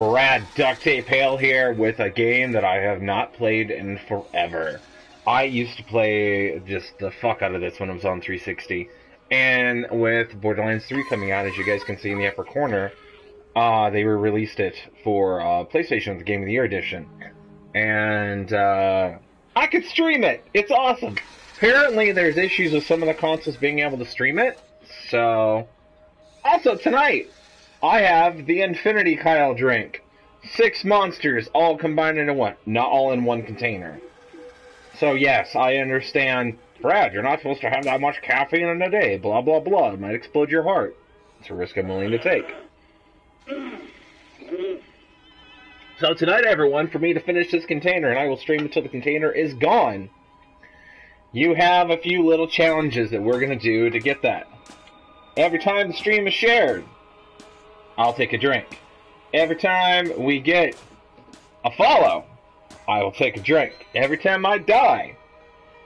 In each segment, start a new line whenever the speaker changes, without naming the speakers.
Brad Duct Tape Hale here with a game that I have not played in forever. I used to play just the fuck out of this when it was on 360. And with Borderlands 3 coming out, as you guys can see in the upper corner, uh, they released it for uh, PlayStation, the Game of the Year edition. And uh, I could stream it. It's awesome. Apparently, there's issues with some of the consoles being able to stream it. So, also tonight, I have the Infinity Kyle drink. Six monsters all combined into one. Not all in one container. So yes, I understand. Brad, you're not supposed to have that much caffeine in a day. Blah blah blah. It might explode your heart. It's a risk I'm willing to take. So tonight, everyone, for me to finish this container, and I will stream until the container is gone. You have a few little challenges that we're gonna do to get that. Every time the stream is shared, I'll take a drink. Every time we get a follow, I will take a drink. Every time I die,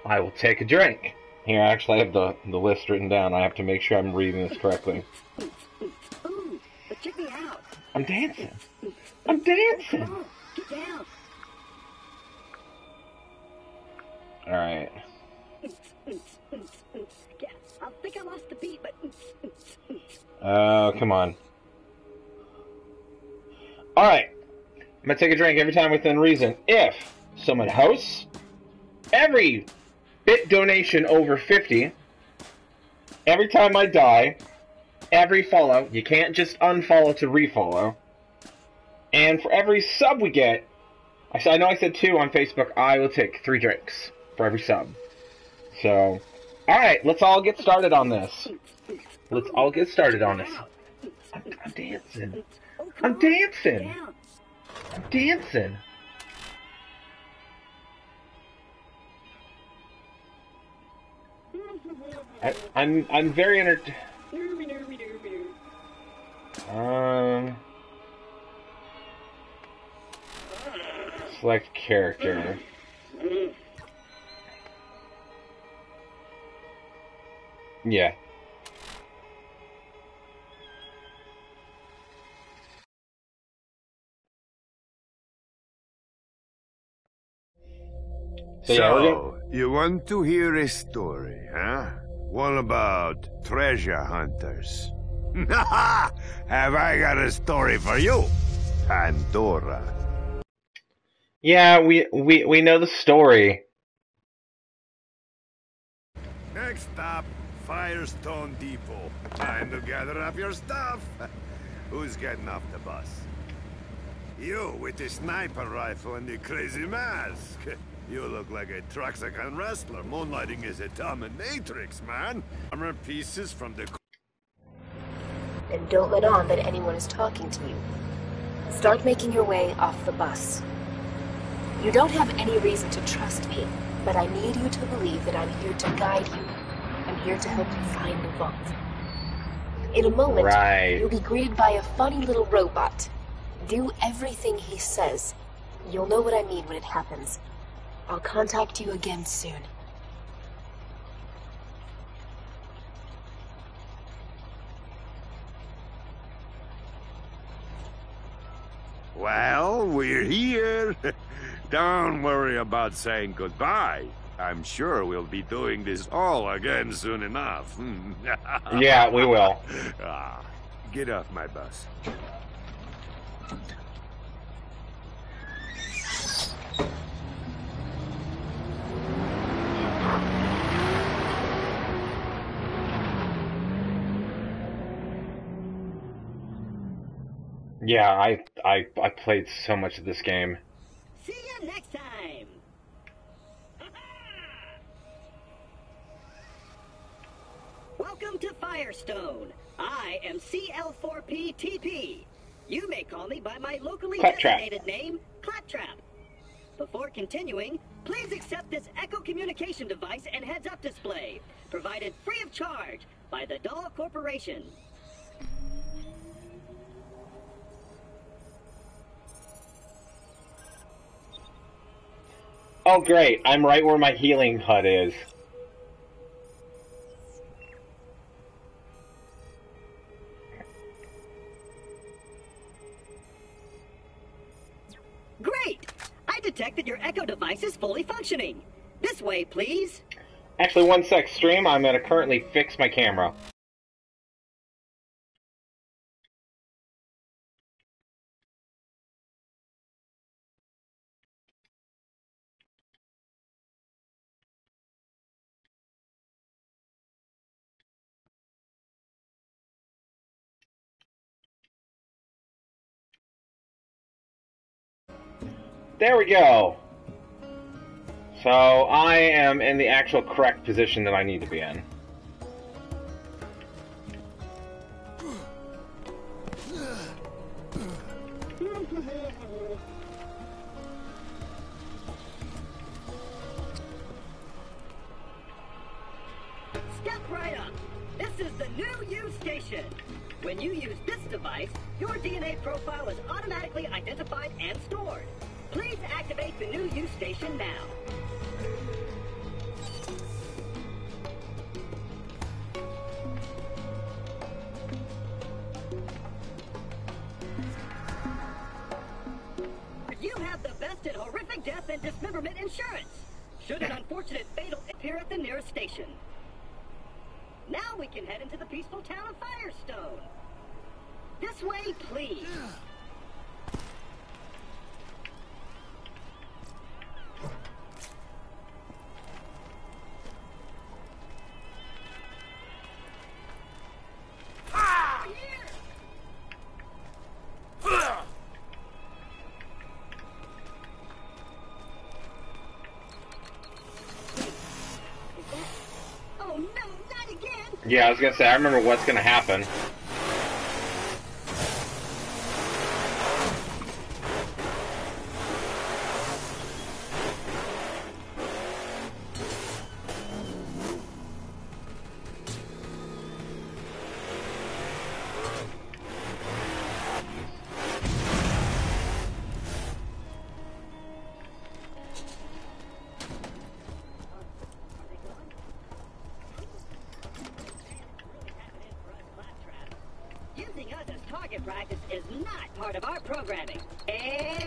I will take a drink. Here, actually, I have the, the list written down. I have to make sure I'm reading this correctly.
Ooh, but check me out.
I'm dancing. I'm dancing.
On, get down.
Alright.
I think I lost the beat, but
Oh, come on. Alright. I'm gonna take a drink every time within reason. If someone hosts, every bit donation over 50, every time I die, every follow, you can't just unfollow to refollow, and for every sub we get, I know I said two on Facebook, I will take three drinks for every sub. So, alright, let's all get started on this. Let's all get started on this. I'm, I'm dancing. I'm dancing. I'm dancing. I, I'm I'm very enter. Um. Select character. Yeah. So, yeah, we're
So, you want to hear a story, huh? One about treasure hunters. Have I got a story for you? Pandora.
yeah, we we we know the story.
Next stop, Fyrestone Depot. Time to gather up your stuff. Who's getting off the bus? You with the sniper rifle and the crazy mask. You look like a Traxican wrestler moonlighting as a dominatrix, man. Armor pieces from the
and don't let on that anyone is talking to you. Start making your way off the bus. You don't have any reason to trust me, but I need you to believe that I'm here to guide you. I'm here to help you find the vault. In a moment,
Right.
you'll be greeted by a funny little robot. Do everything he says. You'll know what I mean when it happens. I'll contact you again soon.
Well, we're here. Don't worry about saying goodbye. I'm sure we'll be doing this all again soon enough.
Yeah, we will.
ah, get off my bus.
Yeah, I I I played so much of this game.
See you next time. Welcome to Fyrestone. I am CL4PTP. You may call me by my locally
Claptrap.
designated name, Claptrap. Before continuing, please accept this Echo communication device and heads-up display, provided free of charge by the Dahl Corporation.
Oh, great. I'm right where my healing hut is. Great!
I detect that your echo device is fully functioning. This way, please.
Actually, one sec, stream. I'm going to currently fix my camera. There we go. So I am in the actual correct position that I need to be in.
Step right up. This is the new U station. When you use this device, your DNA profile is automatically identified and stored. Please activate the new U station now. You have the best in horrific death and dismemberment insurance. Should an unfortunate fatal appear at the nearest station. Now we can head into the peaceful town of Fyrestone. This way, please.
Yeah, I was gonna say, I remember what's gonna happen.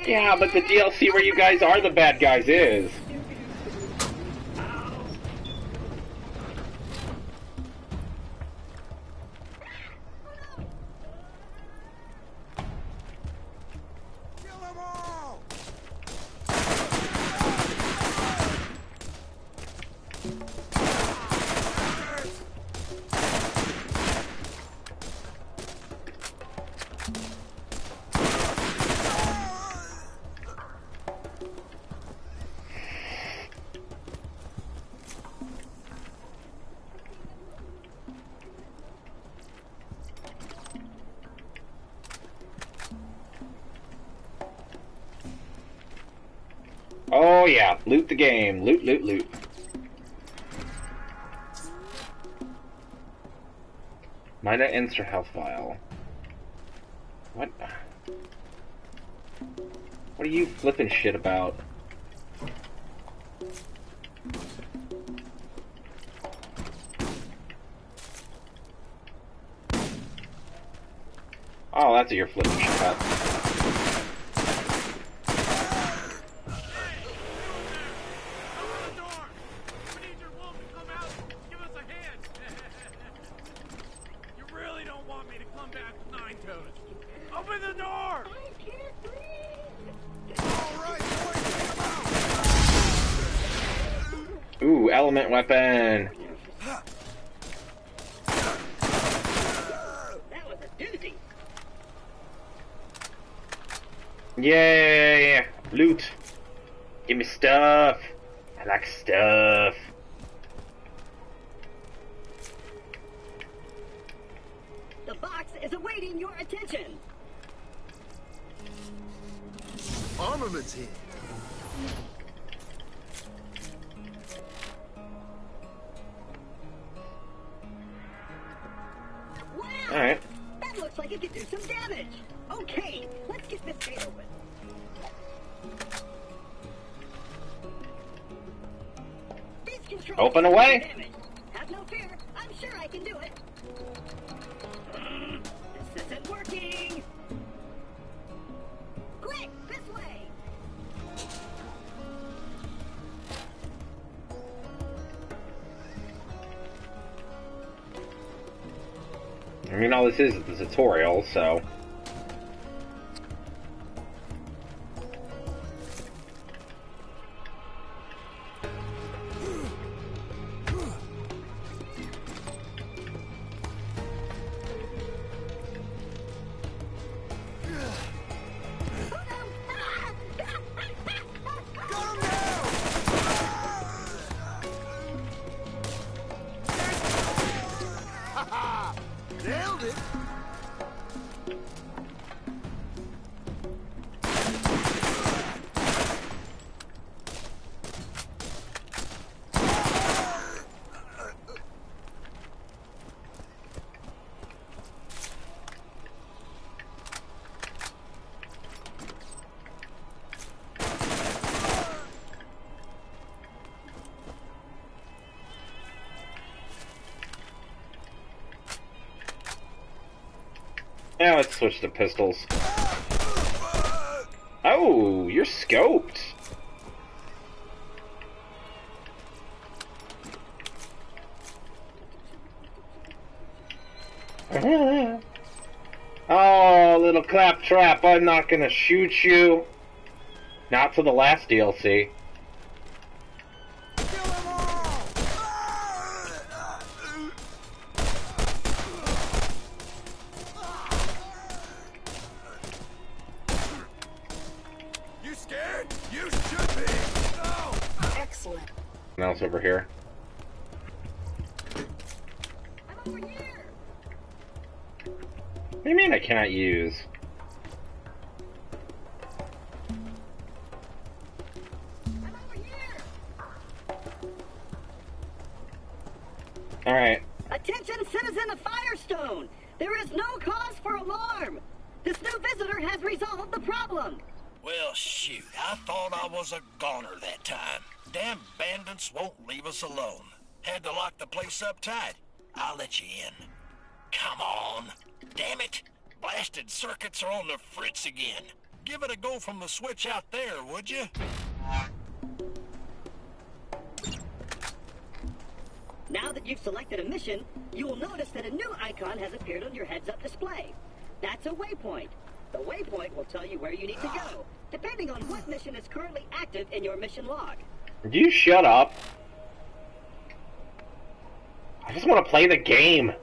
Yeah, but the DLC where you guys are the bad guys is. Loot, loot, loot. Mina Insta health file. What? What are you flipping shit about? Oh, that's what you're flipping weapon. Yay! Switch to pistols. Oh, you're scoped. Oh, little claptrap, I'm not gonna shoot you. Not to the last DLC.
Lock up tight. I'll let you in. Come on. Damn it. Blasted circuits are on the fritz again. Give it a go from the switch out there, would you?
Now that you've selected a mission, you will notice that a new icon has appeared on your heads-up display. That's a waypoint. The waypoint will tell you where you need to go, depending on what mission is currently active in your mission log.
Do you shut up? I just want to play the game.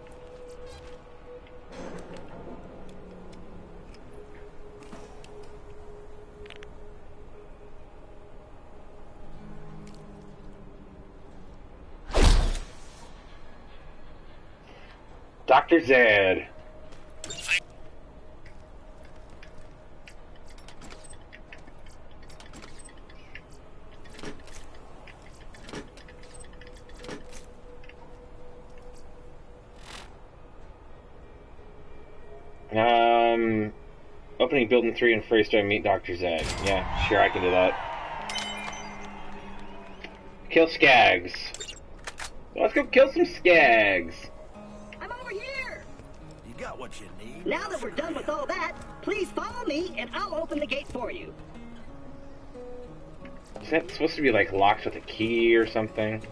Dr. Zed. Um, opening building three in Fyrestone, meet Dr. Zed. Yeah, sure, I can do that. Kill Skags. Let's go kill some Skags.
I'm over here!
You got what you need.
Now that we're done with all that, please follow me and I'll open the gate for you.
Is that supposed to be like locked with a key or something?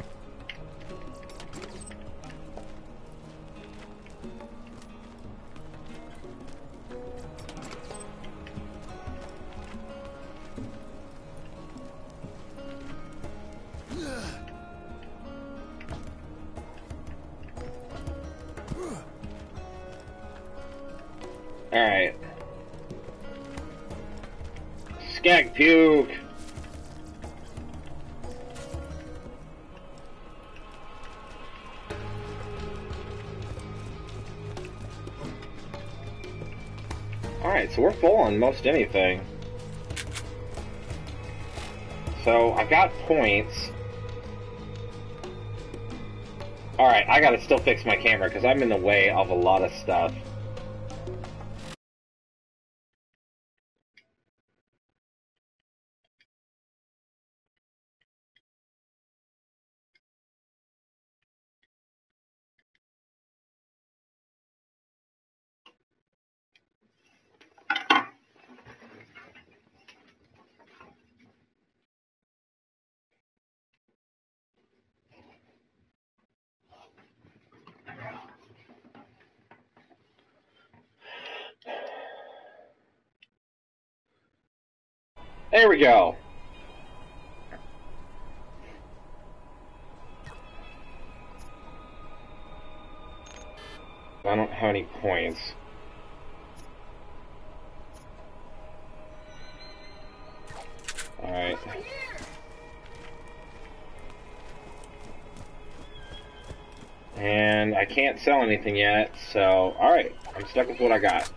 Most anything. So, I got points. Alright, I gotta still fix my camera because I'm in the way of a lot of stuff. There we go. I don't have any points. Alright. And I can't sell anything yet, so alright. I'm stuck with what I got.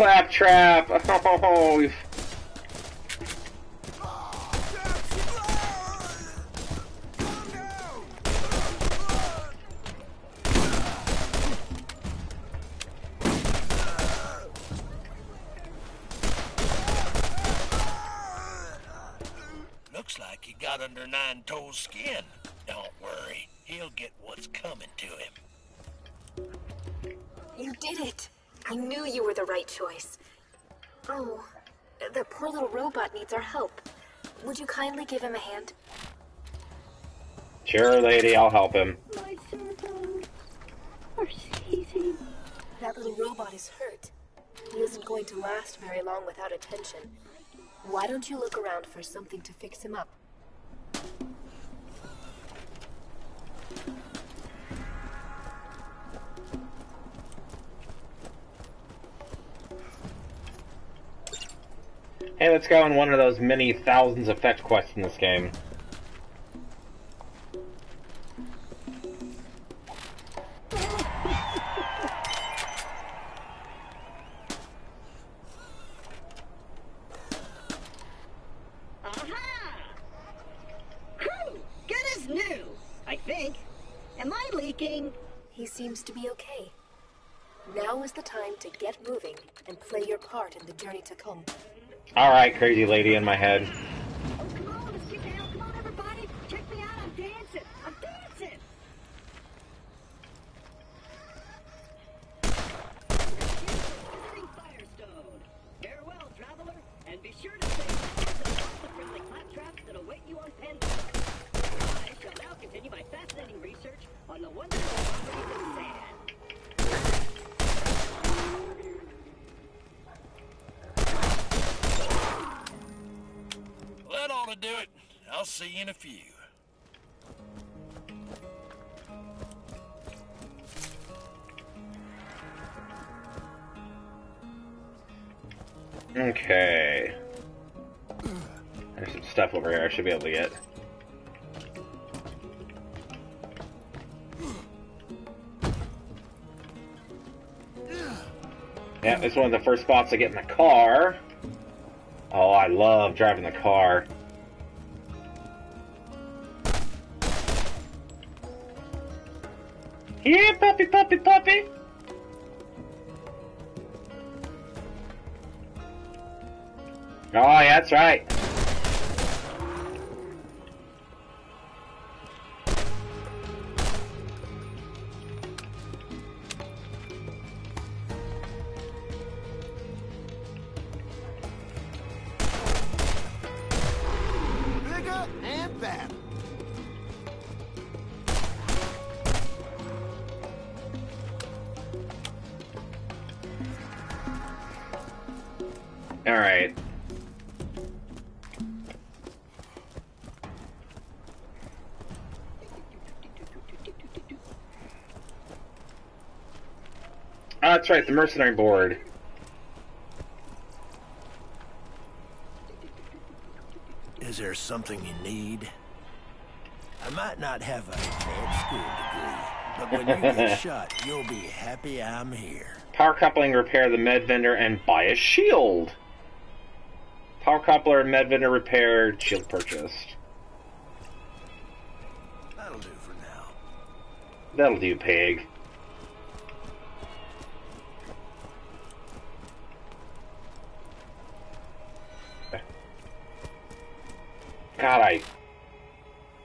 Claptrap! Oh,
give him a hand?
sure, lady, I'll help him.
My servos are seizing.
That little robot is hurt. He isn't going to last very long without attention. Why don't you look around for something to fix him up?
Go on one of those many thousands of fetch quests in this game.
Aha! Whew! Good as new, I think. Am I leaking?
He seems to be okay. Now is the time to get moving and play your part in the journey to come.
Alright, crazy lady in my head. Should be able to get. Yeah, it's one of the first spots I get in the car. Oh, I love driving the car. Yeah, puppy, puppy, puppy. Oh, yeah, that's right. That's right, the mercenary board.
Is there something you need? I might not have a advanced school degree, but when you get shot, you'll be happy I'm here.
Power coupling, repair the med vendor, and buy a shield. Power coupler, med vendor repaired, shield purchased.
That'll do for now.
That'll do, pig.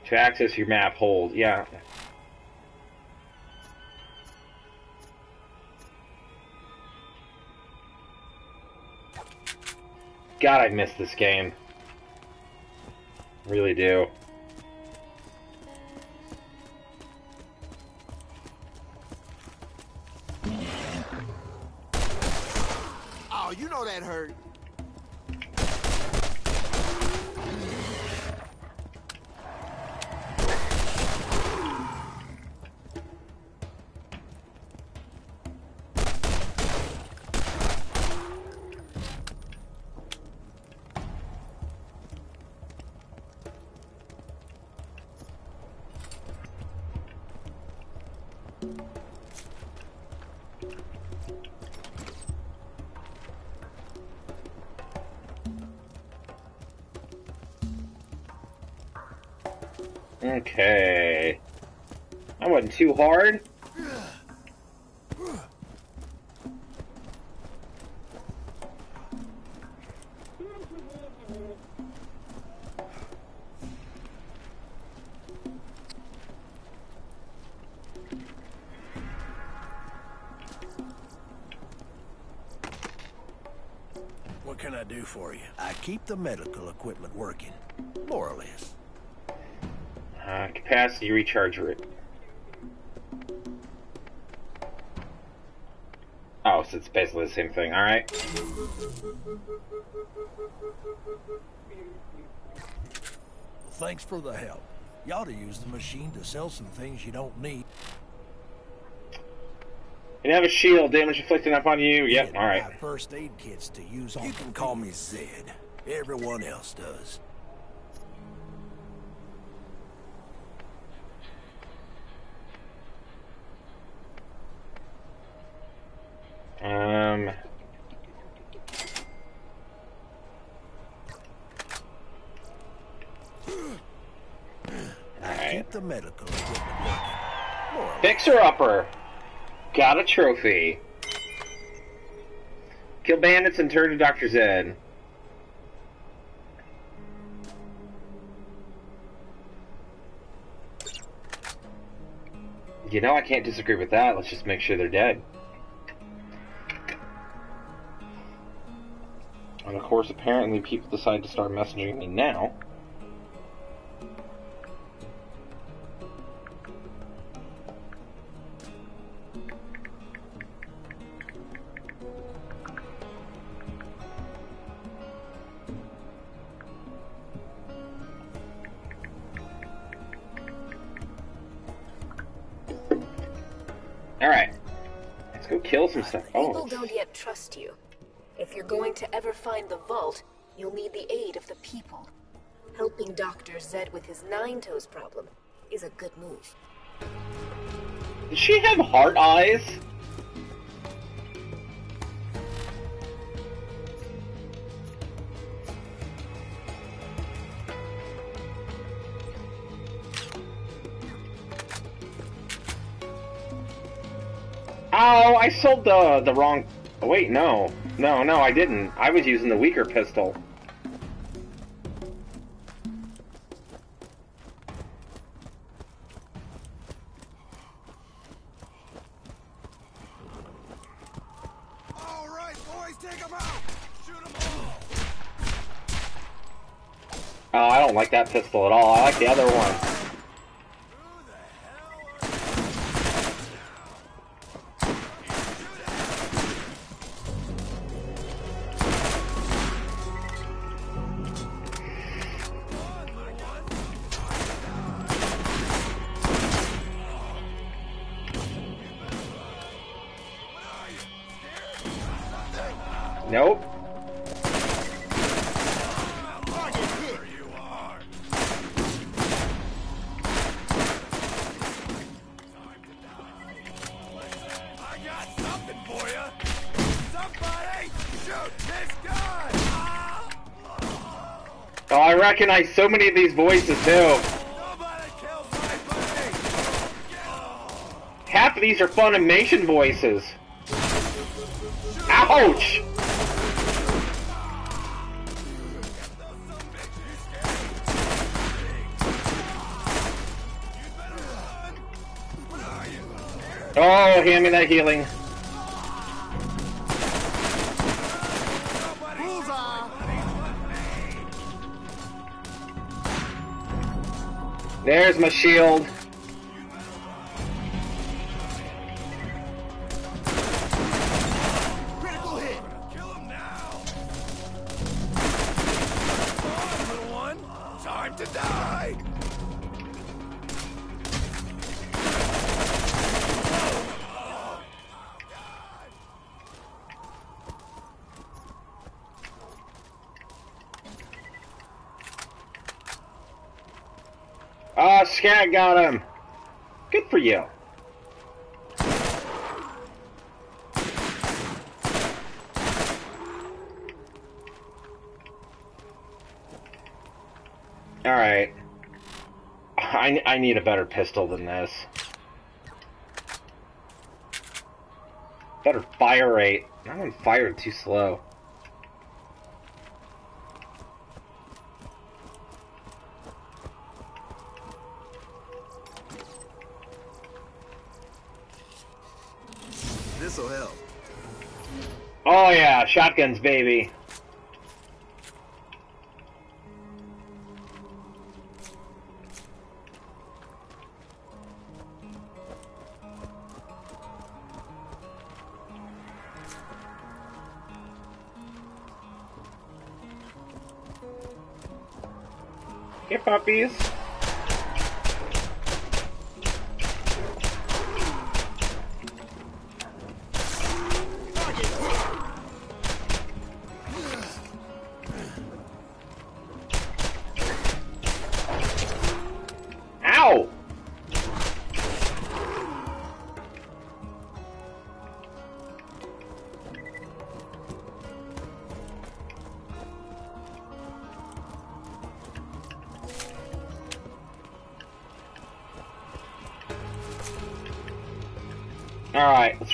To access your map, hold. Yeah. God, I miss this game. Really do. Hard.
What can I do for you? I keep the medical equipment working, more or less.
Uh, capacity recharge rate. Basically the same thing. Alright.
Thanks for the help. You ought to use the machine to sell some things you don't need.
You have a shield. Damage inflicted upon you. Yep,
Get
alright.
my First aid kits to use on. You can call me Zed. Everyone else does.
Um. Alright.
Keep the medical equipment working. More or less.
Fixer upper. Got a trophy. Kill bandits and turn to Dr. Zed. You know, I can't disagree with that. Let's just make sure they're dead. And of course, apparently, people decide to start messaging me now. Go kill some stuff.
People
Oh,
don't yet trust you. If you're going to ever find the vault, you'll need the aid of the people. Helping Dr. Zed with his nine toes problem is a good move.
does she have heart eyes? Ow, I sold the the wrong oh, wait, no. No, no, I didn't. I was using the weaker pistol.
All right, boys, take them out. Shoot them all.
Oh, I don't like that pistol at all. I like the other one. Recognize so many of these voices too. Half of these are Funimation voices. Ouch! Oh, hand me that healing. There's my shield. Scat got him. Good for you. Alright. I, I need a better pistol than this. Better fire rate. One fired too slow.
This'll help.
Oh yeah, shotguns, baby. Here, puppies.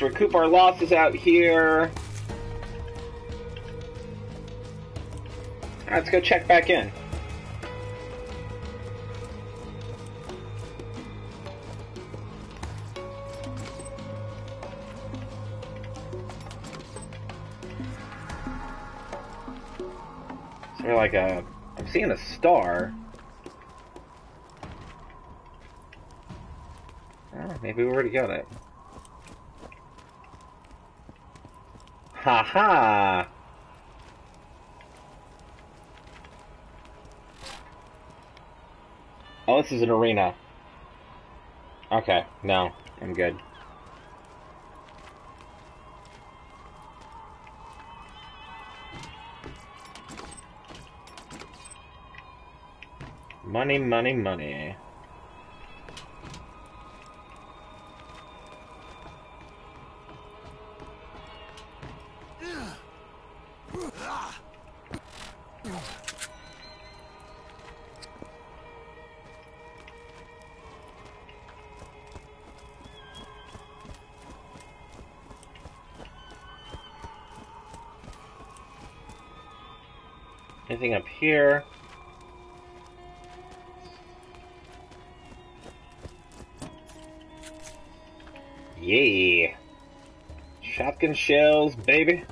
Recoup our losses out here. Let's go check back in. There like a. I'm seeing a star. Oh, maybe we already got it. Ha ha! Oh, this is an arena. Okay, no, I'm good. Money, money, money. Here? Yeah. Shotgun shells, baby.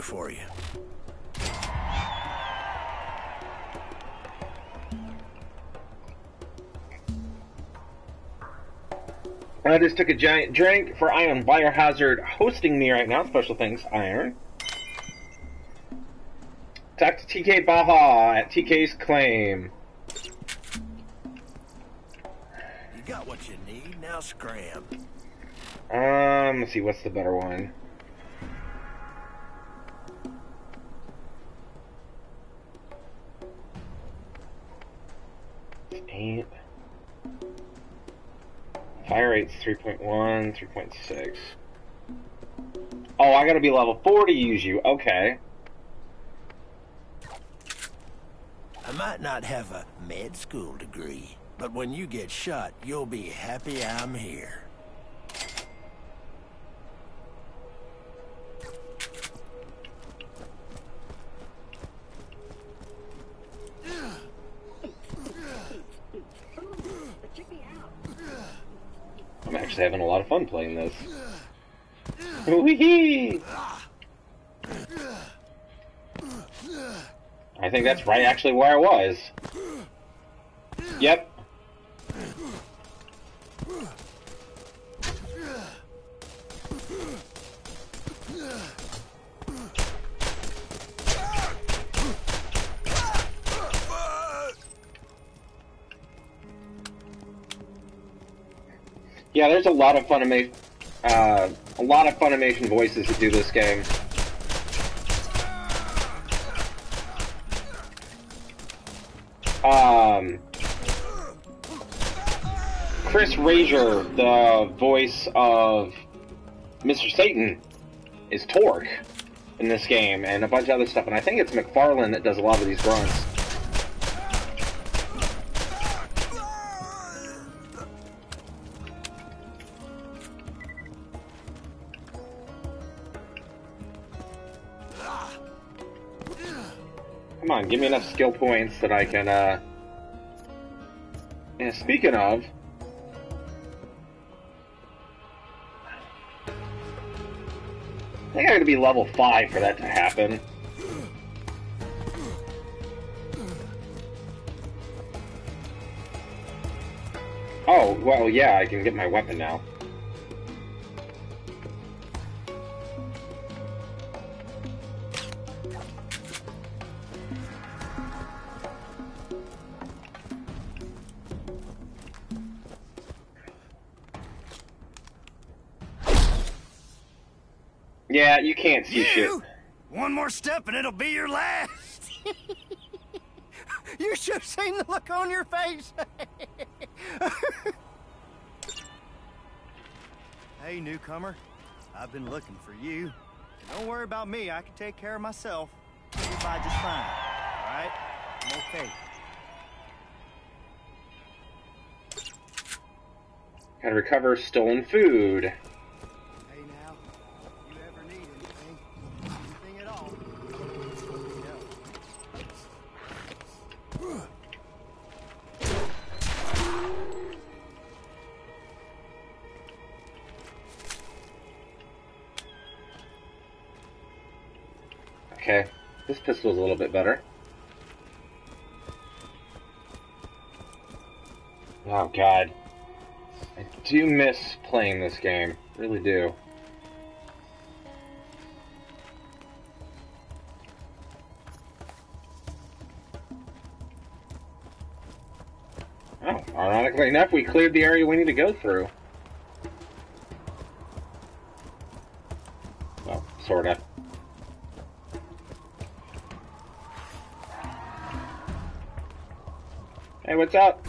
Do for you?
I just took a giant drink for Iron Biohazard hosting me right now. Special thanks, Iron. Talk to TK Baha at TK's Claim.
You got what you need, now scram.
Um, let's see, what's the better one? Eight. Fire rate's 3.1, 3.6. Oh, I gotta be level 4 to use you. Okay.
I might not have a med school degree,
But when you get shot, you'll be happy I'm here.
Having a lot of fun playing this. Wee-hee! I think that's right actually where I was. A lot of Funimation, uh, a lot of Funimation voices that do this game. Um, Chris Rager, the voice of Mr. Satan, is Torque in this game, and a bunch of other stuff. And I think it's McFarlane that does a lot of these grunts. Give me enough skill points that I can, uh... And speaking of... I think I gotta be level 5 for that to happen. Oh, well, yeah, I can get my weapon now. You can't shit.
You! One more step and it'll be your last. you should have seen the look on your face. hey, newcomer. I've been looking for you. Don't worry about me. I can take care of myself. I'll get just fine. All right? I'm okay.
Gotta recover stolen food. Little bit better. Oh god. I do miss playing this game. Really do. Oh, ironically enough, we cleared the area we need to go through. Well, sorta. Hey, what's up?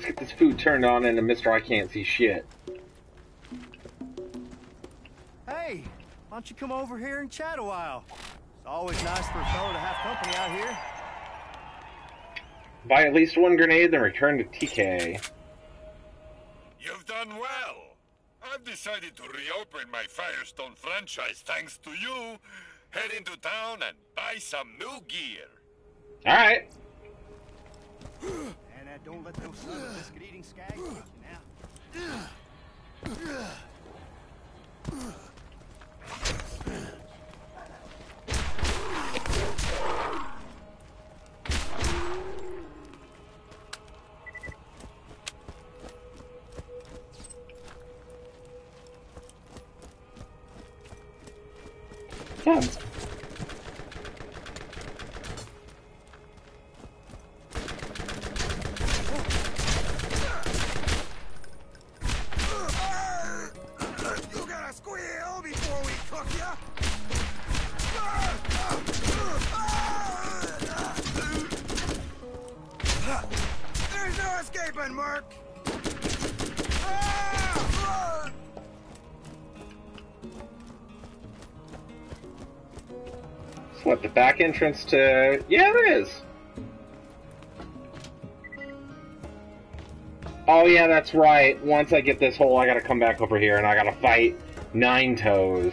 Let's get this food turned on into Mr. I Can't See Shit.
Hey, why don't you come over here and chat a while? It's always nice for a fellow to have company out here.
Buy at least one grenade, then return to TK.
You've done well. I've decided to reopen my Fyrestone franchise thanks to you. Head into town and buy some new gear.
Alright.
And uh, don't let son of a biscuit eating skags get you now.
Entrance to? Yeah, it is. Oh yeah, that's right. Once I get this hole, I gotta come back over here and I gotta fight Nine Toes.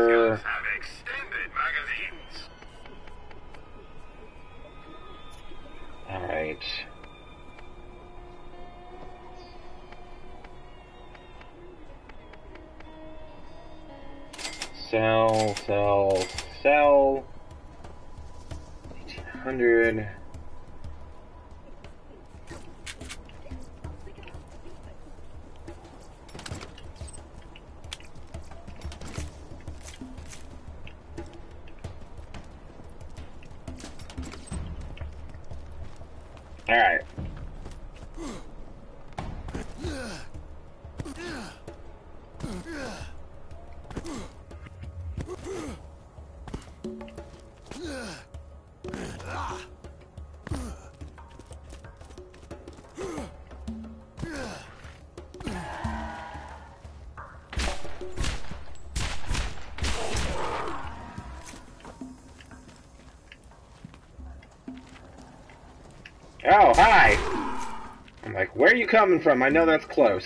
1800. Like, where are you coming from? I know that's close.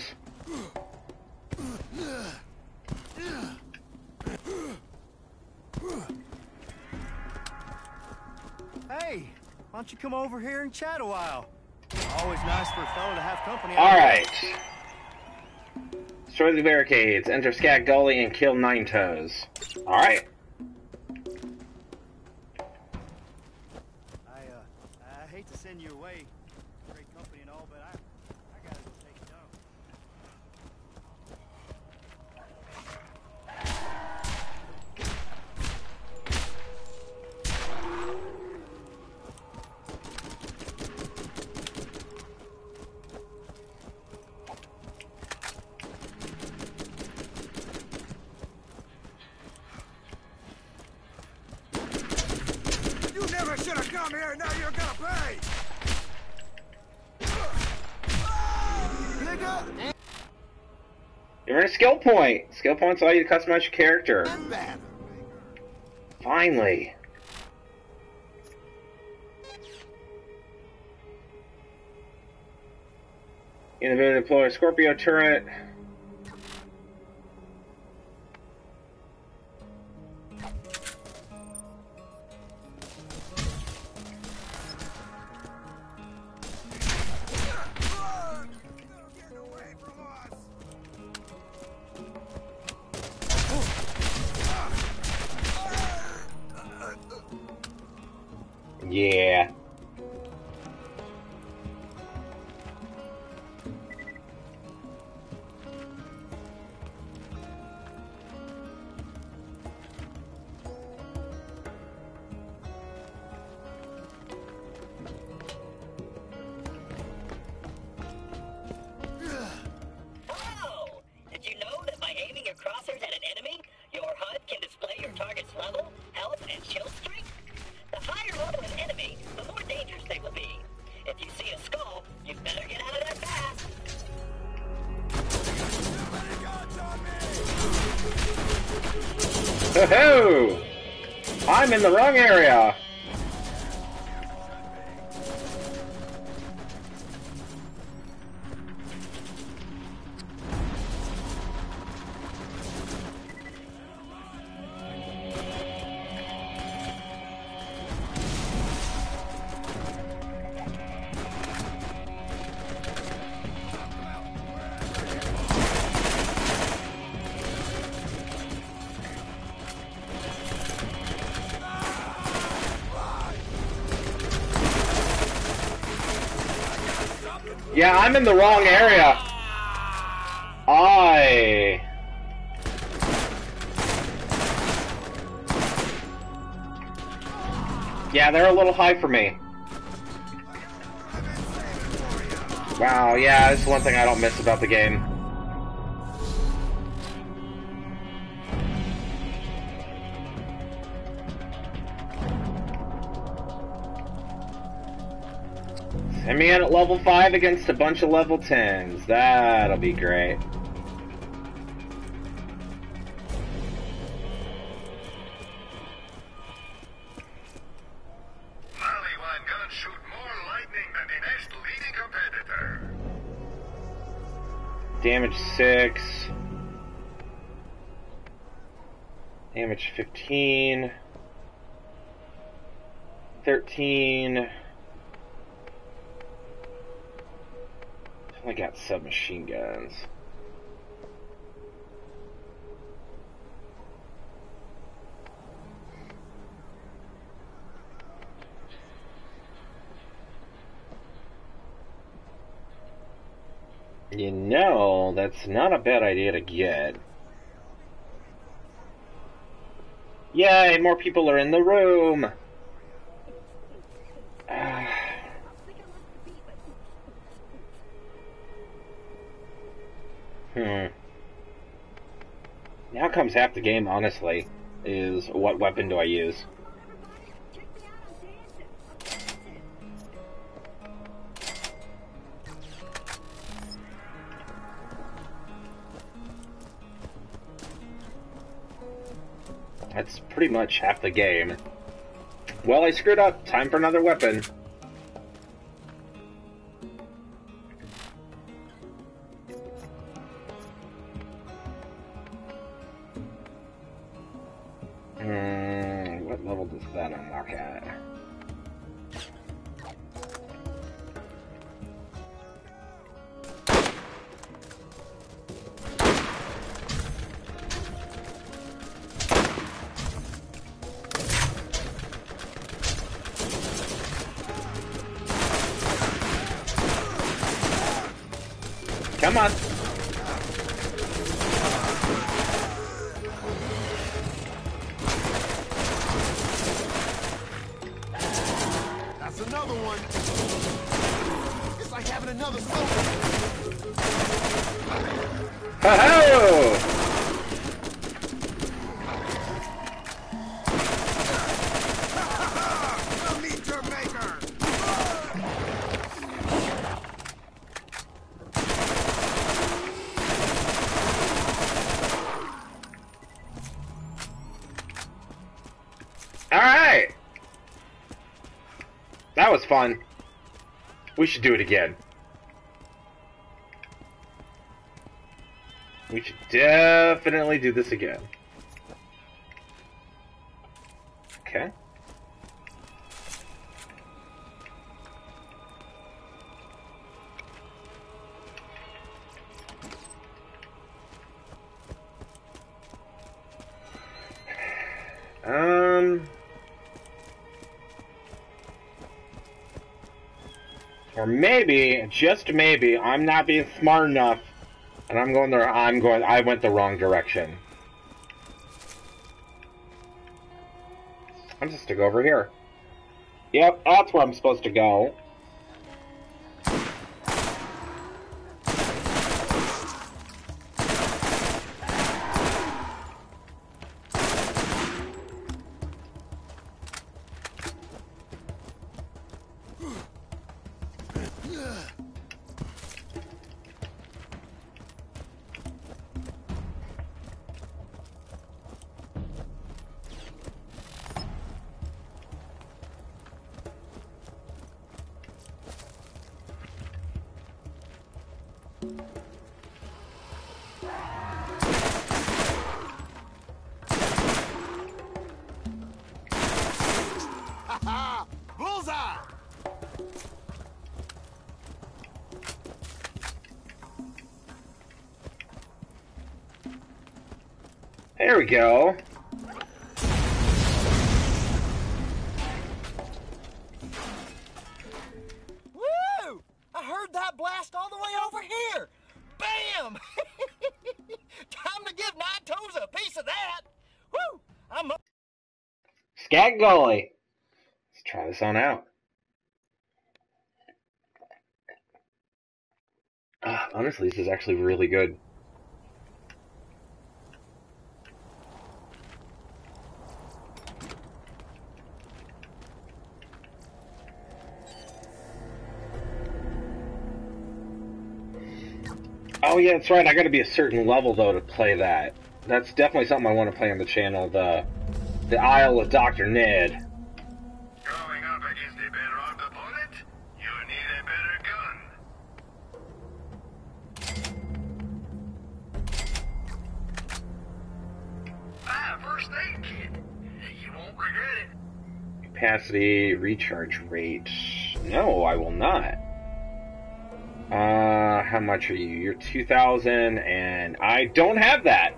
Hey, why don't you come over here and chat a while? Always nice for a fellow to have company.
Alright. Destroy the barricades, enter Skag Gully, and kill Nine Toes. Alright. Point. Skill points allow you to customize your character. Finally. Innovative deploy Scorpio turret. I'm in the wrong area! In the wrong area. I. Yeah, they're a little high for me. Wow, yeah, that's one thing I don't miss about the game. In at level 5 against a bunch of level 10s. That'll be great.
Maliwan guns shoot more lightning than the next leading competitor.
Damage 6. Damage 15. 13. Got submachine guns. You know, that's not a bad idea to get. Yay, more people are in the room! Ah. Hmm. Now comes half the game, honestly, is what weapon do I use? That's pretty much half the game. Well, I screwed up. Time for another weapon. Alright! That was fun. We should do it again. We should definitely do this again. Okay. Or maybe, just maybe, I'm not being smart enough, and I'm going there. I'm going. I went the wrong direction. I'm just to go over here. Yep, that's where I'm supposed to go. We go.
Woo! I heard that blast all the way over here. Bam! Time to give Nine Toes a piece of that. Woo! I'm up.
Skag Gully. Let's try this on out. Ah, honestly, this is actually really good. Yeah, that's right. I got to be a certain level though to play that. That's definitely something I want to play on the channel. The the Isle of Doctor Ned.
Going up against a bedrock opponent, you need a better gun. Ah, first aid kit. You won't regret it.
Capacity recharge rate. No, I will not. How much are you? You're 2,000, and I don't have that.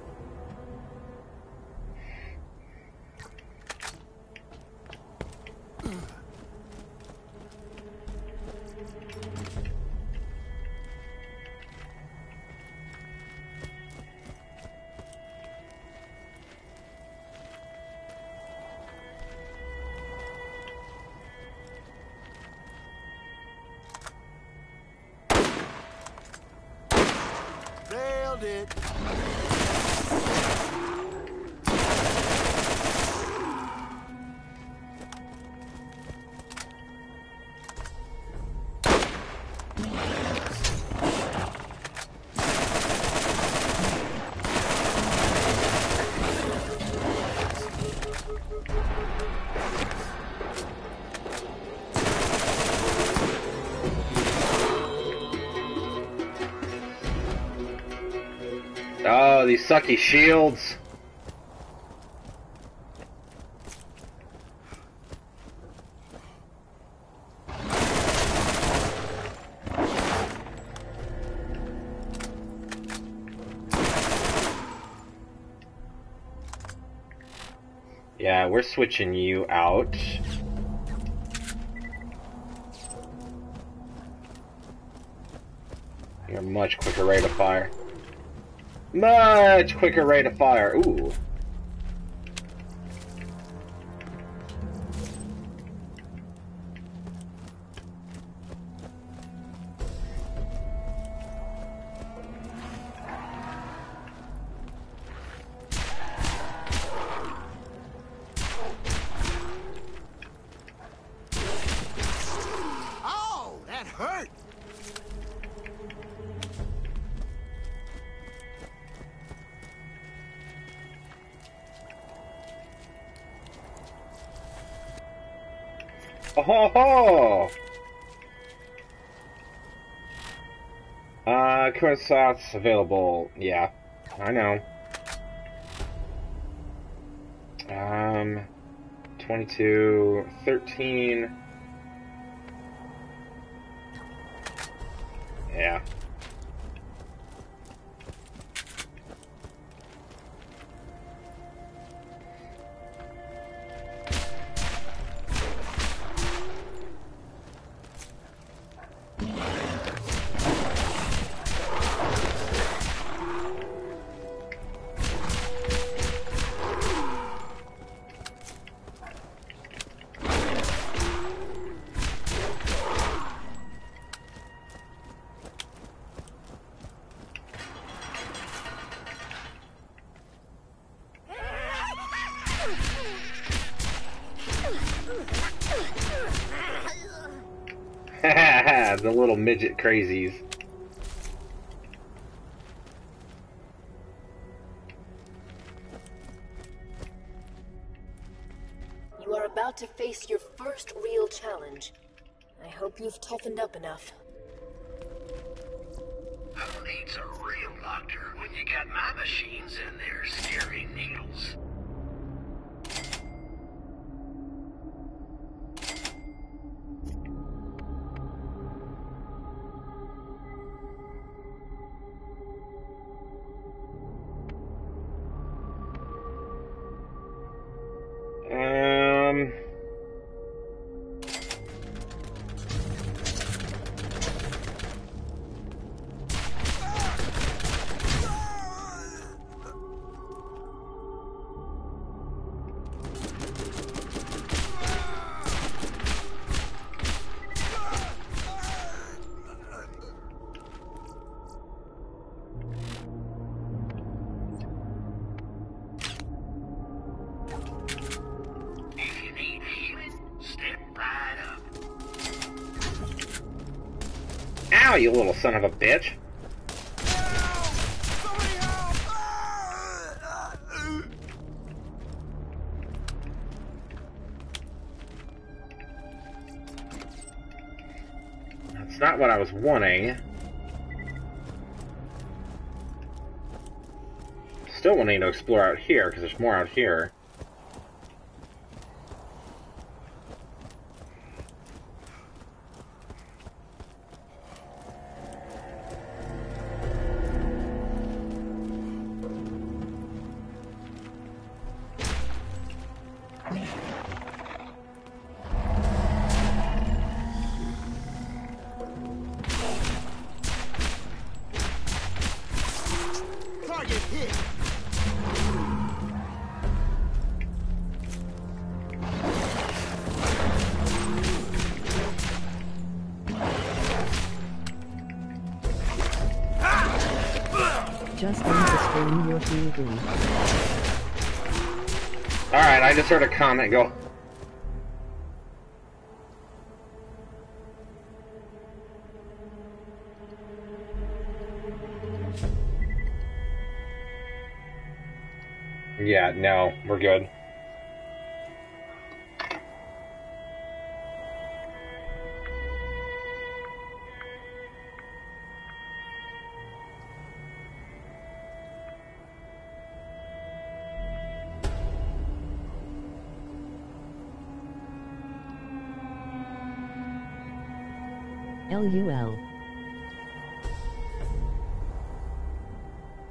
These sucky shields. Yeah, we're switching you out. You're much quicker rate of fire. Much quicker rate of fire. Ooh. Slots available. Yeah, I know. Um, 22, 13. Crazies.
You are about to face your first real challenge. I hope you've toughened up enough.
Who needs a real doctor when you got my machines in
you little son of a bitch. That's not what I was wanting. Still wanting to explore out here, because there's more out here.
Just
heard go. Yeah, no, we're good.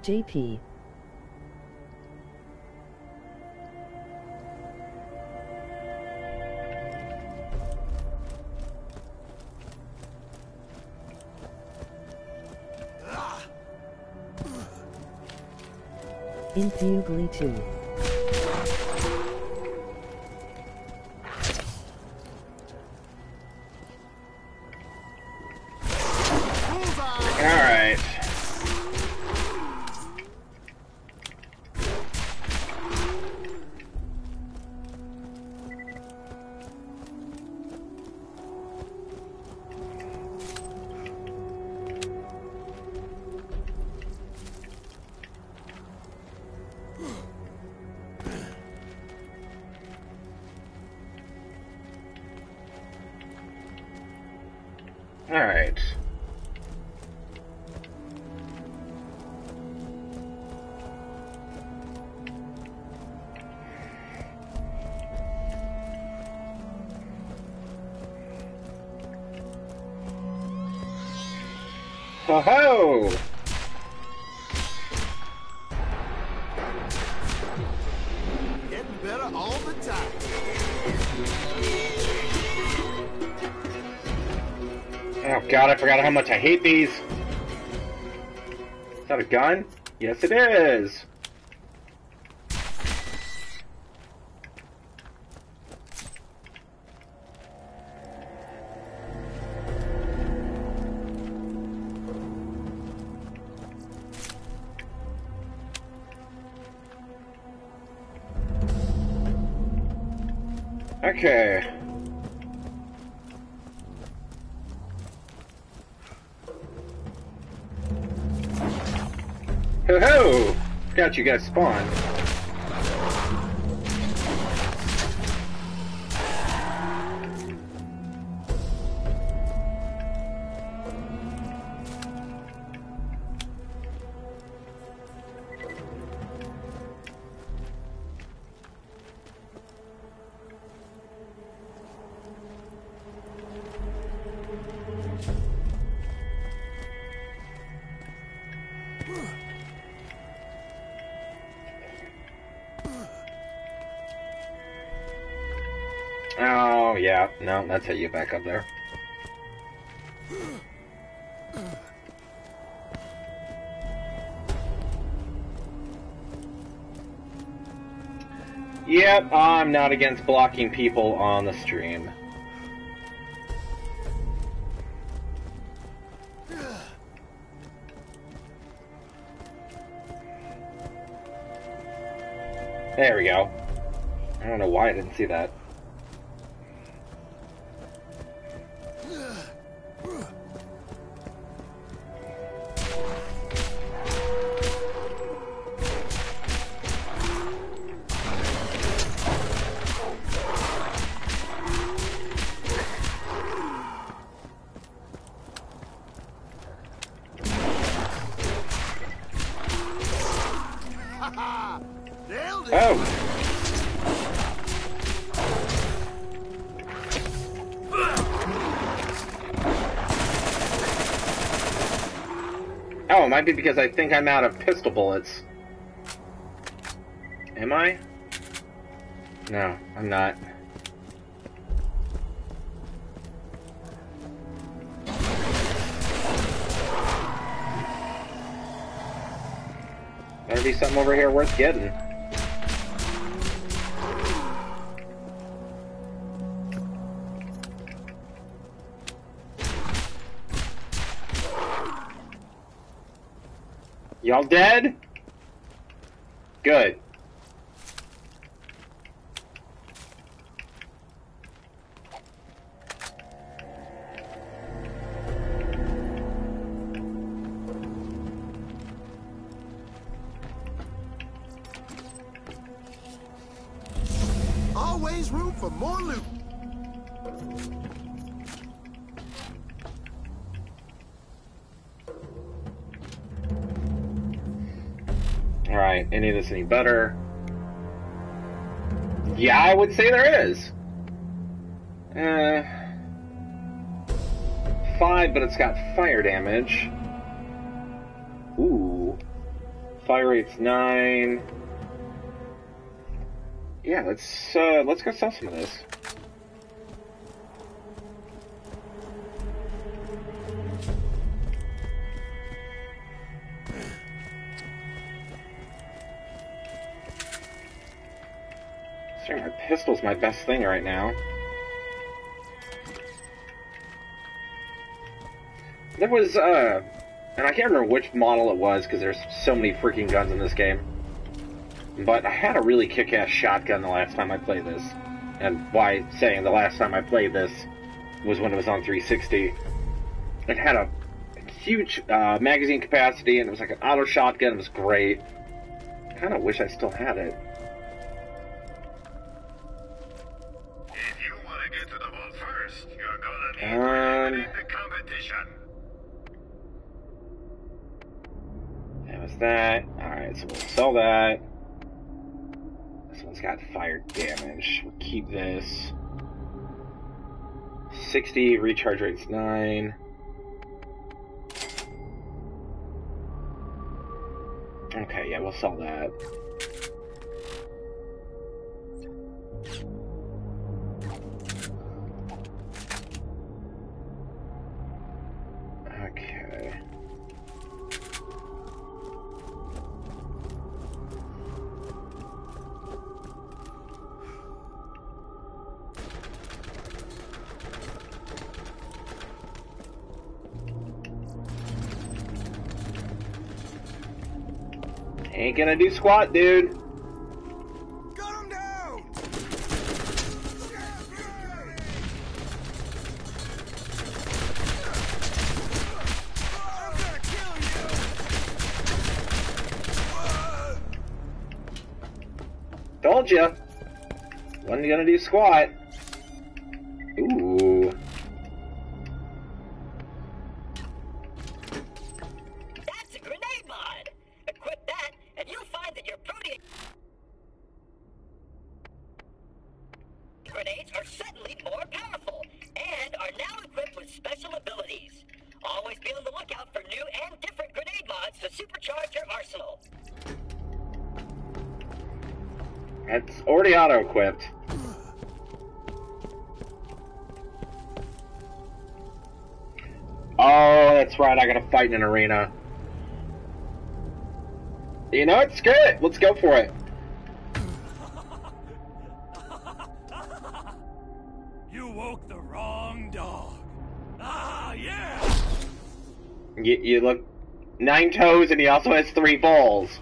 JP. In Impugly 2.
Much I hate these. Is that a gun? Yes, it is. You guys spawned. Oh, yeah. No, that's how you back up there. Yep, I'm not against blocking people on the stream. There we go. I don't know why I didn't see that. Be because I think I'm out of pistol bullets. Am I? No, I'm not. Better be something over here worth getting. Y'all dead? This any better? Yeah, I would say there is. Uh, five, but it's got fire damage. Ooh. Fire rate's nine. Yeah, let's uh, let's go sell some of this. Best thing right now. There was, uh, and I can't remember which model it was because there's so many freaking guns in this game. But I had a really kick-ass shotgun the last time I played this. And why saying the last time I played this was when it was on 360. It had a huge uh, magazine capacity and it was like an auto shotgun. It was great. kind of wish I still had it.
Get to the vault first, you're gonna need
Um,
to eliminate the competition.
That was that. Alright, so we'll sell that. This one's got fire damage. We'll keep this. 60, recharge rate's 9. Okay, yeah, we'll sell that. can't do squat, dude. Told ya. Wasn't gonna do squat. Fight in an arena. You know what? Screw it. Let's go for it.
You woke the wrong dog. Ah, yeah!
You, you look nine toes, and he also has three balls.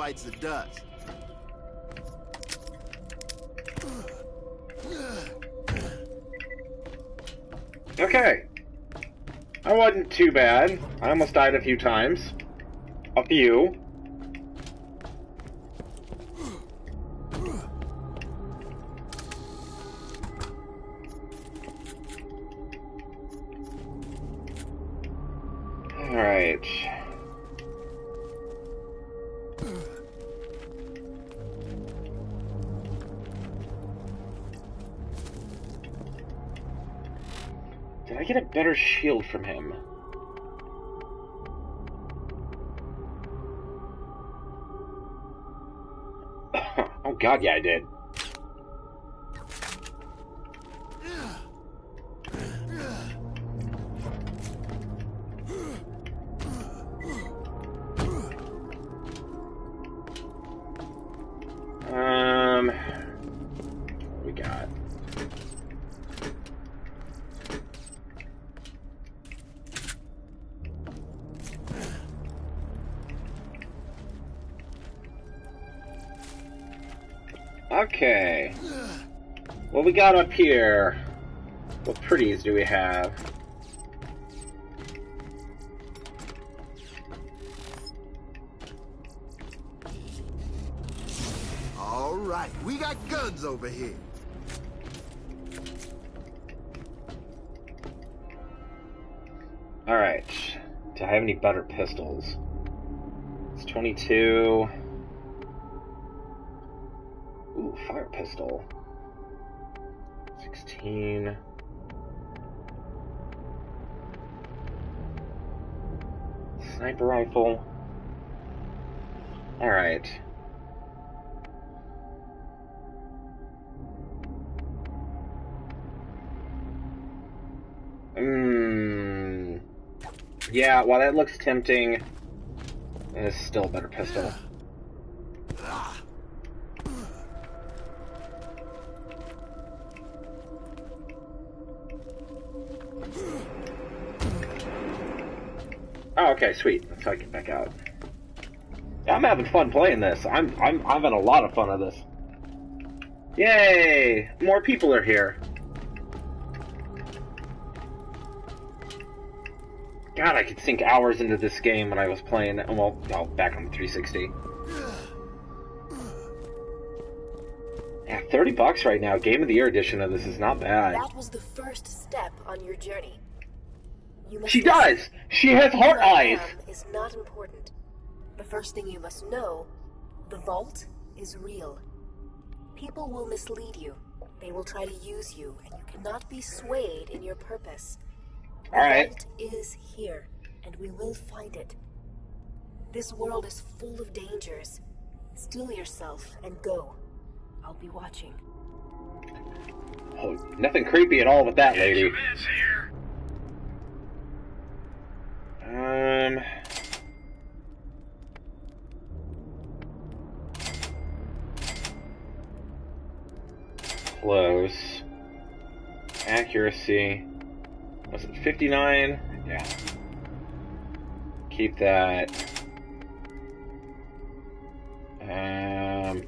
Bites the dust.
Okay. I wasn't too bad. I almost died a few times. A few. God, yeah, I did. Got up here? What pretties do we have?
All right, we got guns over here.
Alright. Do I have any better pistols? It's 22. Ooh, fire pistol. 16. Sniper rifle. Alright. Mmm. Yeah, while that looks tempting, it's still a better pistol. Okay, sweet. Let's try to get back out. I'm having fun playing this. I'm I'm I'm having a lot of fun of this. Yay! More people are here. God, I could sink hours into this game when I was playing. Well, oh, back on the 360. Yeah, 30 bucks right now. Game of the Year edition of this is not bad.
That was the first step on your journey. You must
She does! She has heart eyes!
am is not important. The first thing you must know, the vault is real. People will mislead you. They will try to use you, and you cannot be swayed in your purpose. The
Alright.
vault is here, and we will find it. This world is full of dangers. Still yourself and go. I'll be watching.
Oh, nothing creepy at all with that lady. Um. Close. Accuracy. Was it 59? Yeah. Keep that. Um.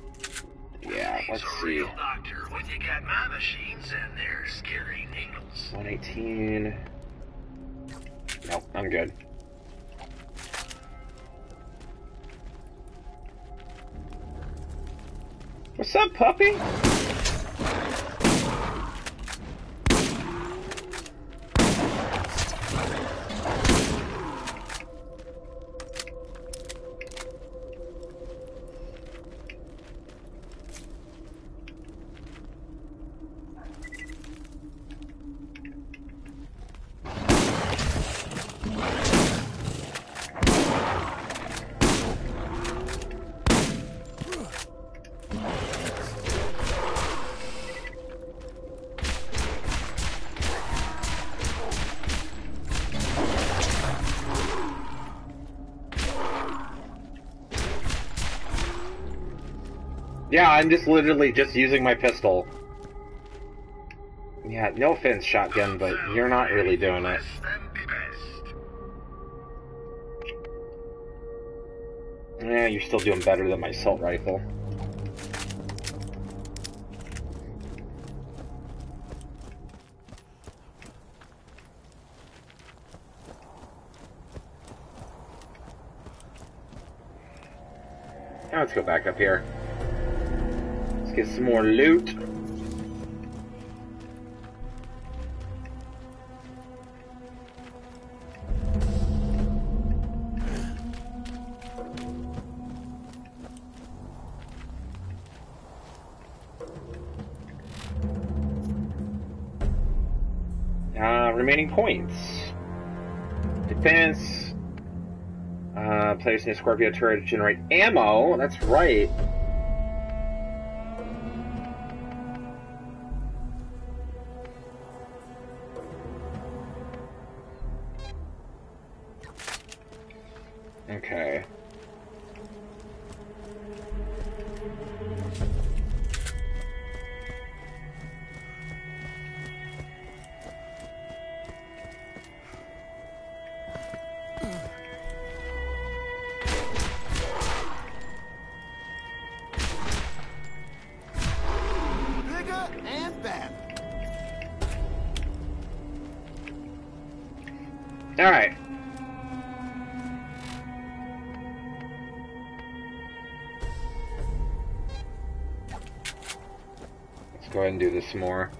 Yeah, let's see.
doctor when you got my machines and scary needles.
118. Nope, I'm good. What's up, puppy? I'm just literally just using my pistol. Yeah, no offense, shotgun, but you're not really doing it. Yeah, you're still doing better than my assault rifle. Now let's go back up here. Get some more loot. Uh, remaining points. Defense. Uh, players in a Scorpio turret to generate ammo. That's right. More.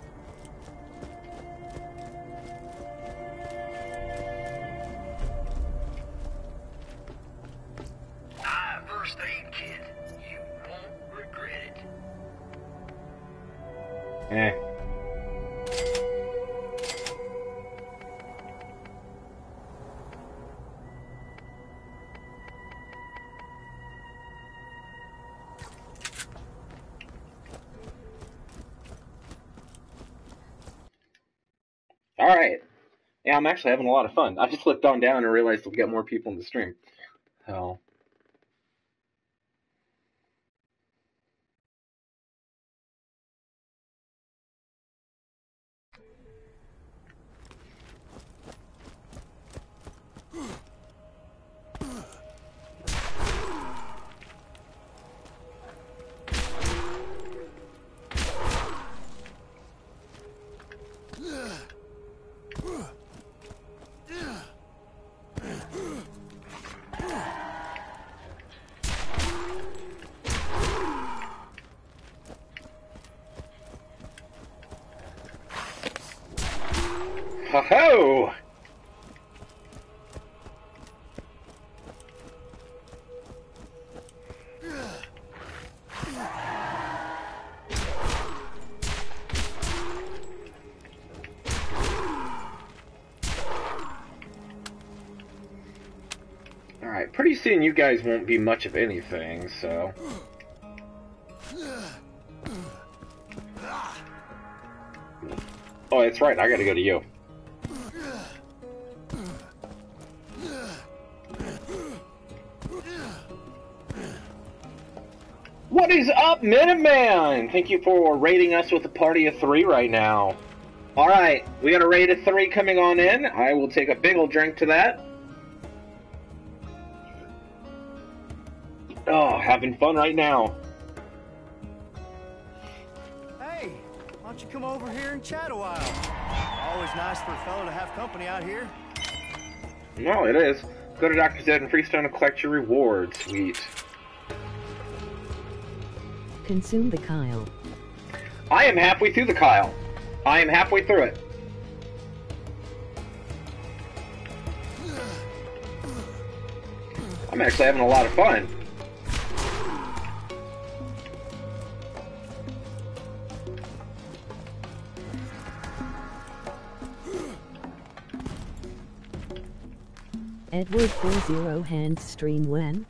I'm actually having a lot of fun. I just looked on down and realized we'll get more people in the stream. Ho ho! Alright, pretty soon you guys won't be much of anything, so. Oh, that's right, I gotta go to you. Up, Minuteman? Thank you for rating us with a party of three right now. Alright, we got a raid of three coming on in. I will take a big ol' drink to that. Oh, having fun right now.
Hey, why don't you come over here and chat a while? Always nice for a fellow to have company out here.
No, it is. Go to Dr. Zed and Fyrestone and collect your reward. Sweet.
Consume the Kyle.
I am halfway through the Kyle. I am halfway through it. I'm actually having a lot of fun.
Edward 40 hands stream when?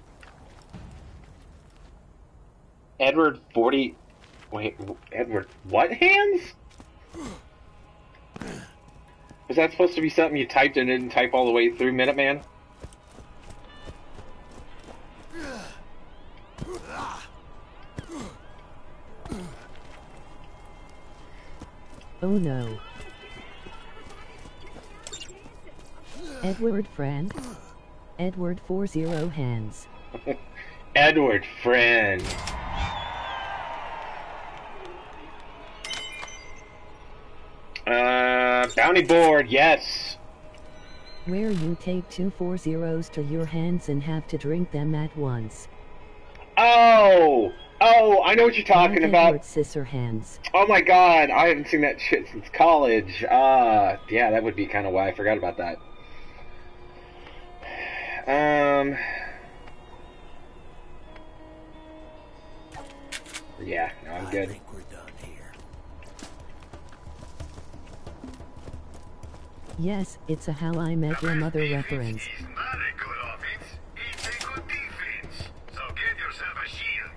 Edward 40. Wait, Edward, what hands? Is that supposed to be something you typed and didn't type all the way through Minuteman?
Oh no. Edward friend. Edward 40 hands.
Edward, friend. Uh, bounty board, yes.
Where you take two four zeros to your hands and have to drink them at once.
Oh! Oh, I know what you're talking
Like
about.
Edward Scissor hands.
Oh my god, I haven't seen that shit since college. Uh, yeah, that would be kind of why I forgot about that. Um. Yeah, no, I'm good.
Yes, it's a How I Met Your Mother reference.
Not good offense. It's a good defense. So get yourself a shield.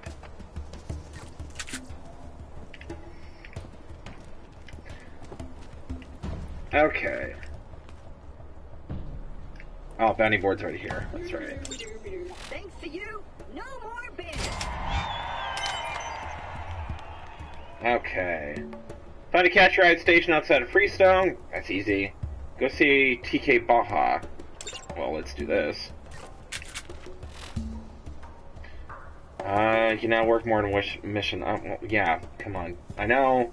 Okay. Oh, bounty board's right here. That's right.
Thanks to you, no more bandits.
Okay. Find a catch ride station outside of Fyrestone. That's easy. Go see TK Baha. Well, let's do this. Uh, you can now work more than wish mission. Uh, well, yeah, come on. I know.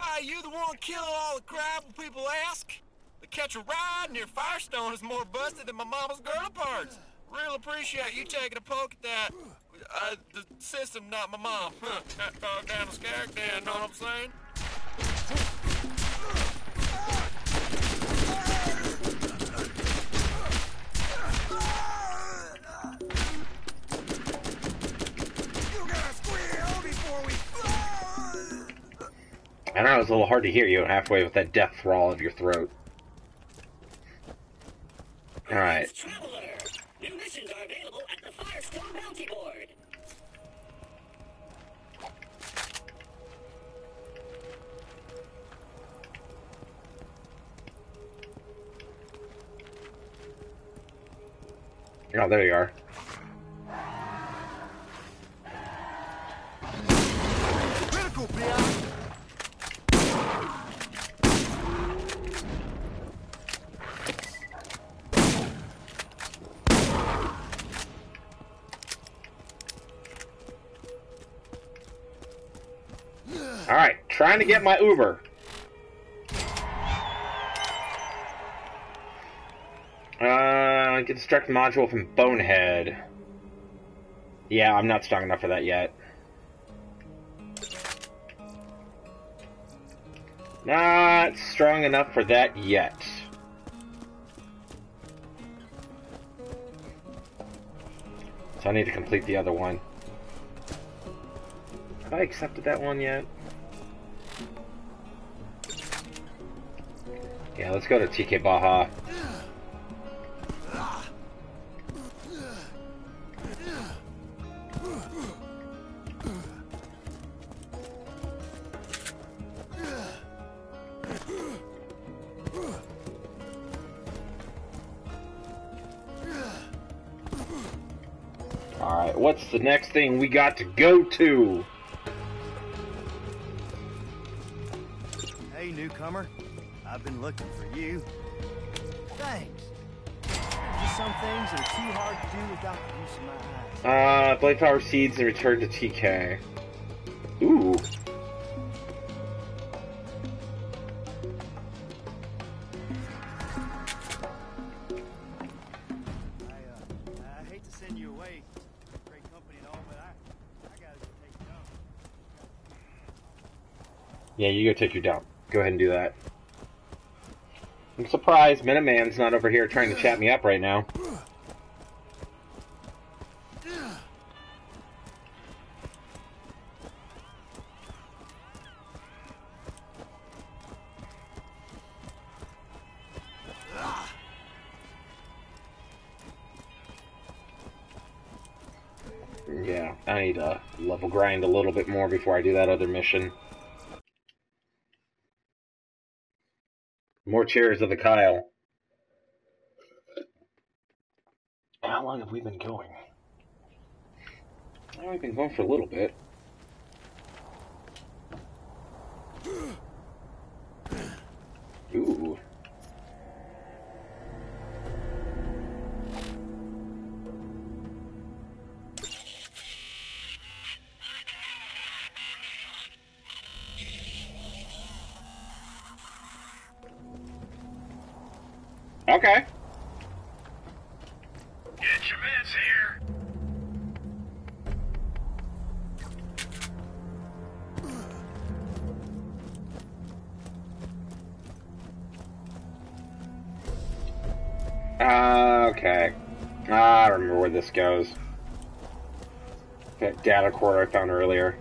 Are you the one killing all the crap when people ask? The catch a ride near Fyrestone is more busted than my mama's girl parts. Real appreciate you taking a poke at that. Uh, the system, not my mom. down the scared Dan, know what I'm saying?
I know it was a little hard to hear you halfway with that death thrall of your throat. Alright.
Traveler, new missions are available at the Fyrestone Bounty Board.
Oh, there you are.
Critical,
Alright, trying to get my Uber. Uh, get the struct module from Bonehead. Yeah, I'm not strong enough for that yet. Not strong enough for that yet. So I need to complete the other one. Have I accepted that one yet? Yeah, let's go to TK Baha. Alright, what's the next thing we got to go to?
Hey, newcomer. I've been looking for you. Thanks. Just some things are too hard to do without the use of my eyes.
Uh, Blade Flower Seeds and return to TK. Ooh.
I, hate to send you away. Great company and all, but I, I gotta go take you down.
Yeah, you go take your dump. Go ahead and do that. I'm surprised Minuteman's not over here trying to chat me up right now. Yeah, I need to level grind a little bit more before I do that other mission. More chairs of the Kyle. How long have we been going? Well, we've been going for a little bit. Okay.
Get your meds here.
Uh, okay. Ah, I remember where this goes. That data cord I found earlier.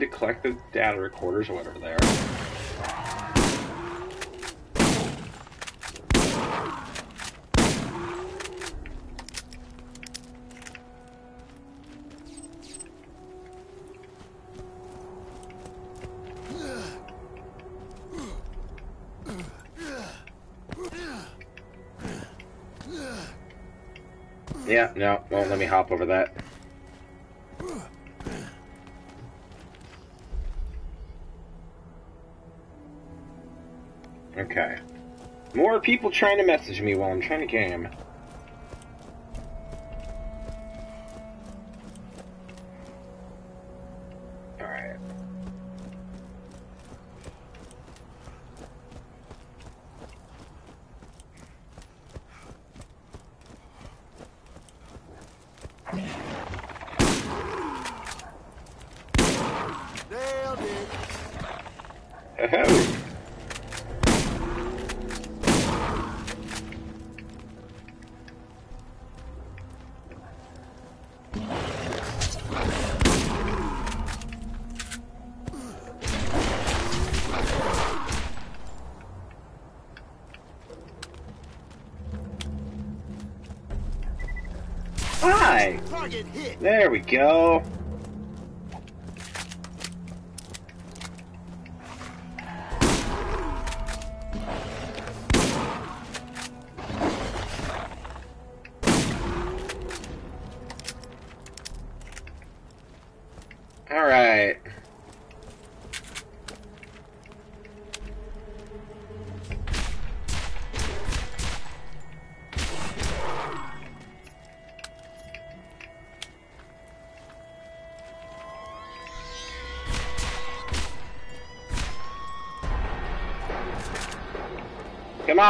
Need to collect the data recorders or whatever they are. Yeah, no, won't let me hop over that. People trying to message me while I'm trying to game.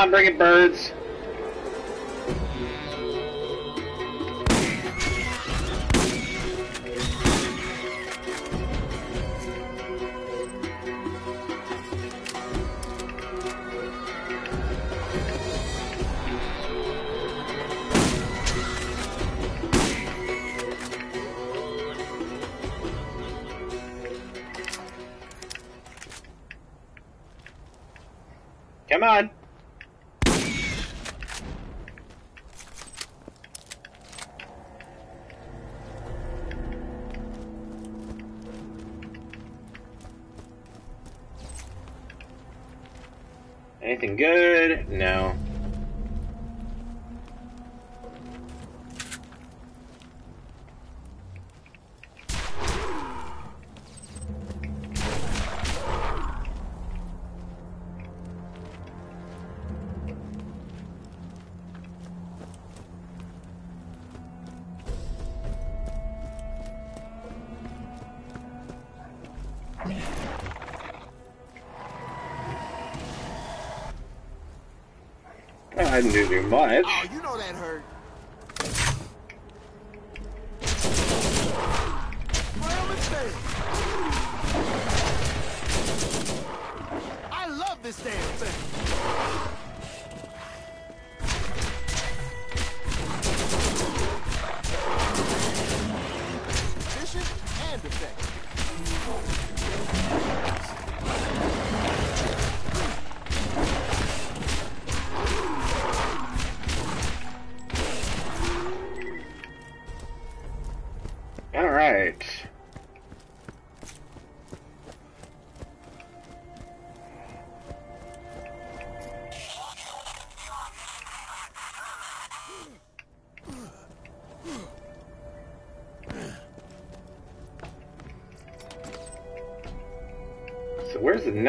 On, bring it, birds. I didn't do too much.
Oh, you know that hurt.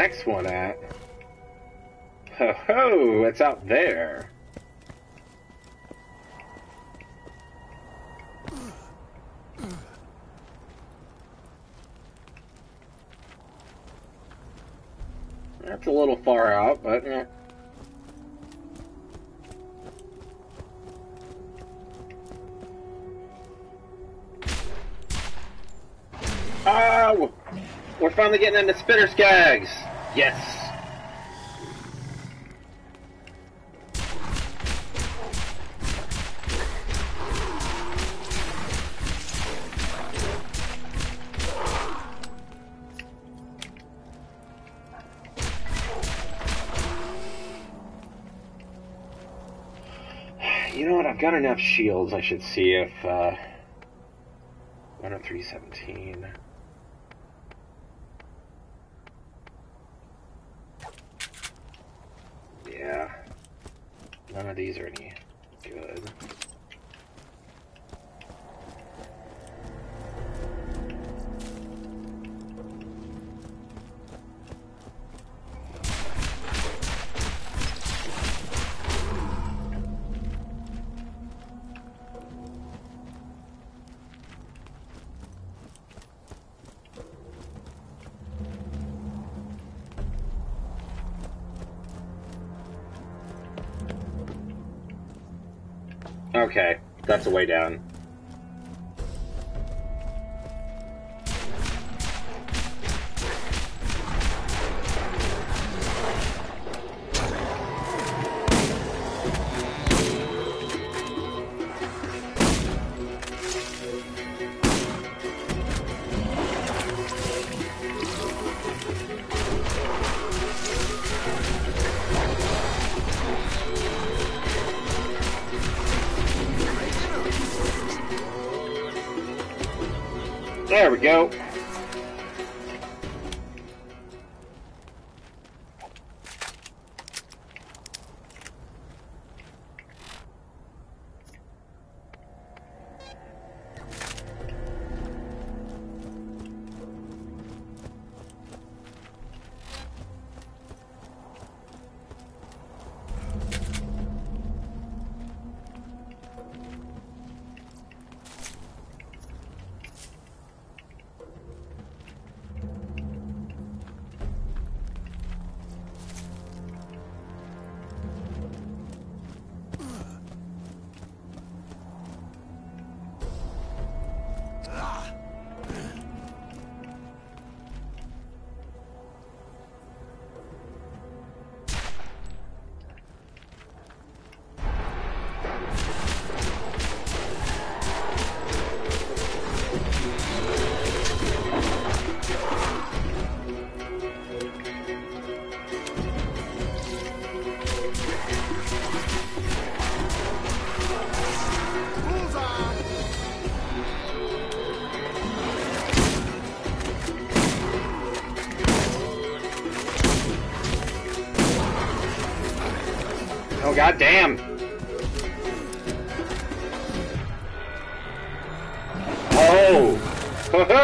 Next one at? Ho ho, it's out there. That's a little far out, but yeah. Oh! We're finally getting into enough shields. I should see if uh, Okay, that's a way down.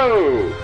Ho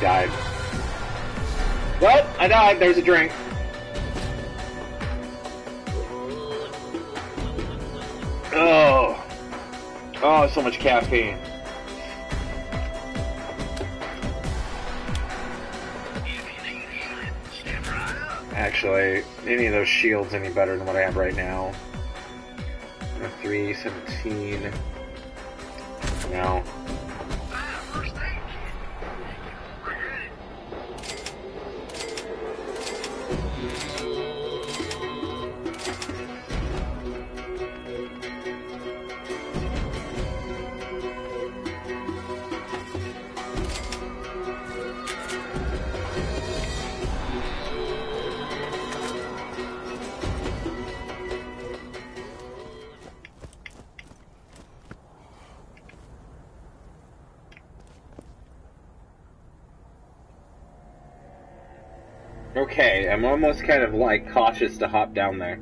died. Well, I died. There's a drink. Oh. Oh, so much caffeine. Actually, any of those shields any better than what I have right now. A 317. No. Yeah. Okay, I'm almost kind of like cautious to hop down there.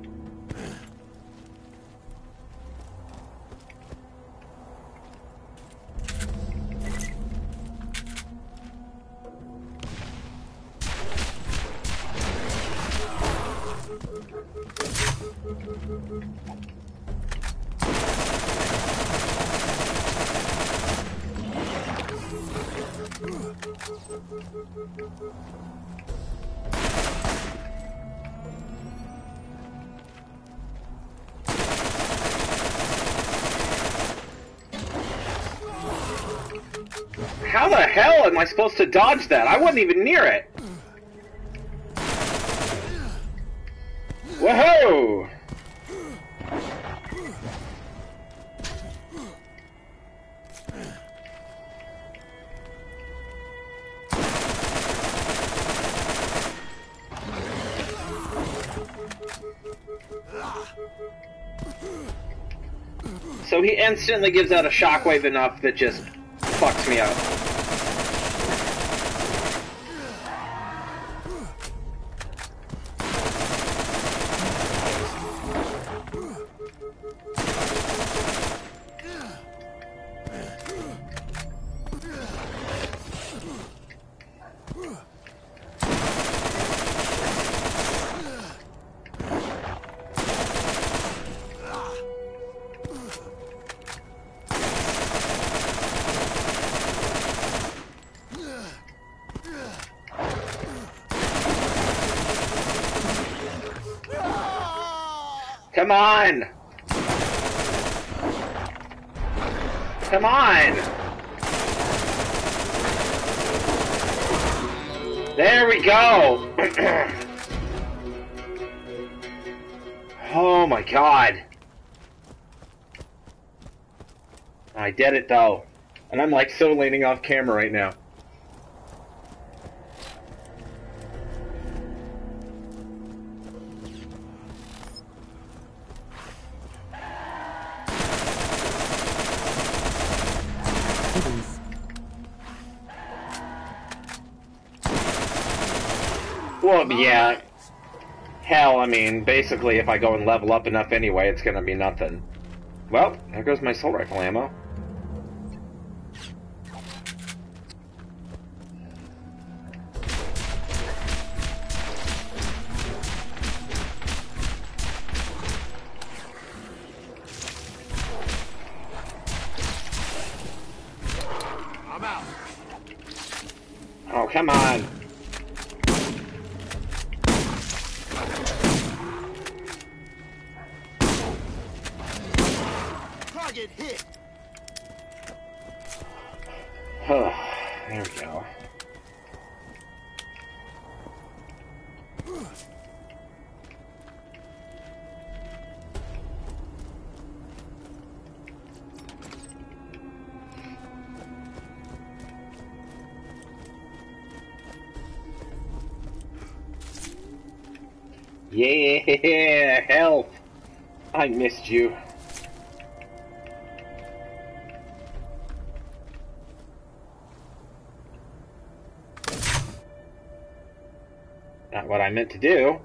Supposed to dodge that? I wasn't even near it. Whoa! So he instantly gives out a shockwave enough that just fucks me up. Did it though. And I'm like so leaning off camera right now. Well, yeah. Hell, I mean, basically, if I go and level up enough anyway, it's gonna be nothing. Well, there goes my soul rifle ammo. Yeah, help! I missed you. Not what I meant to do.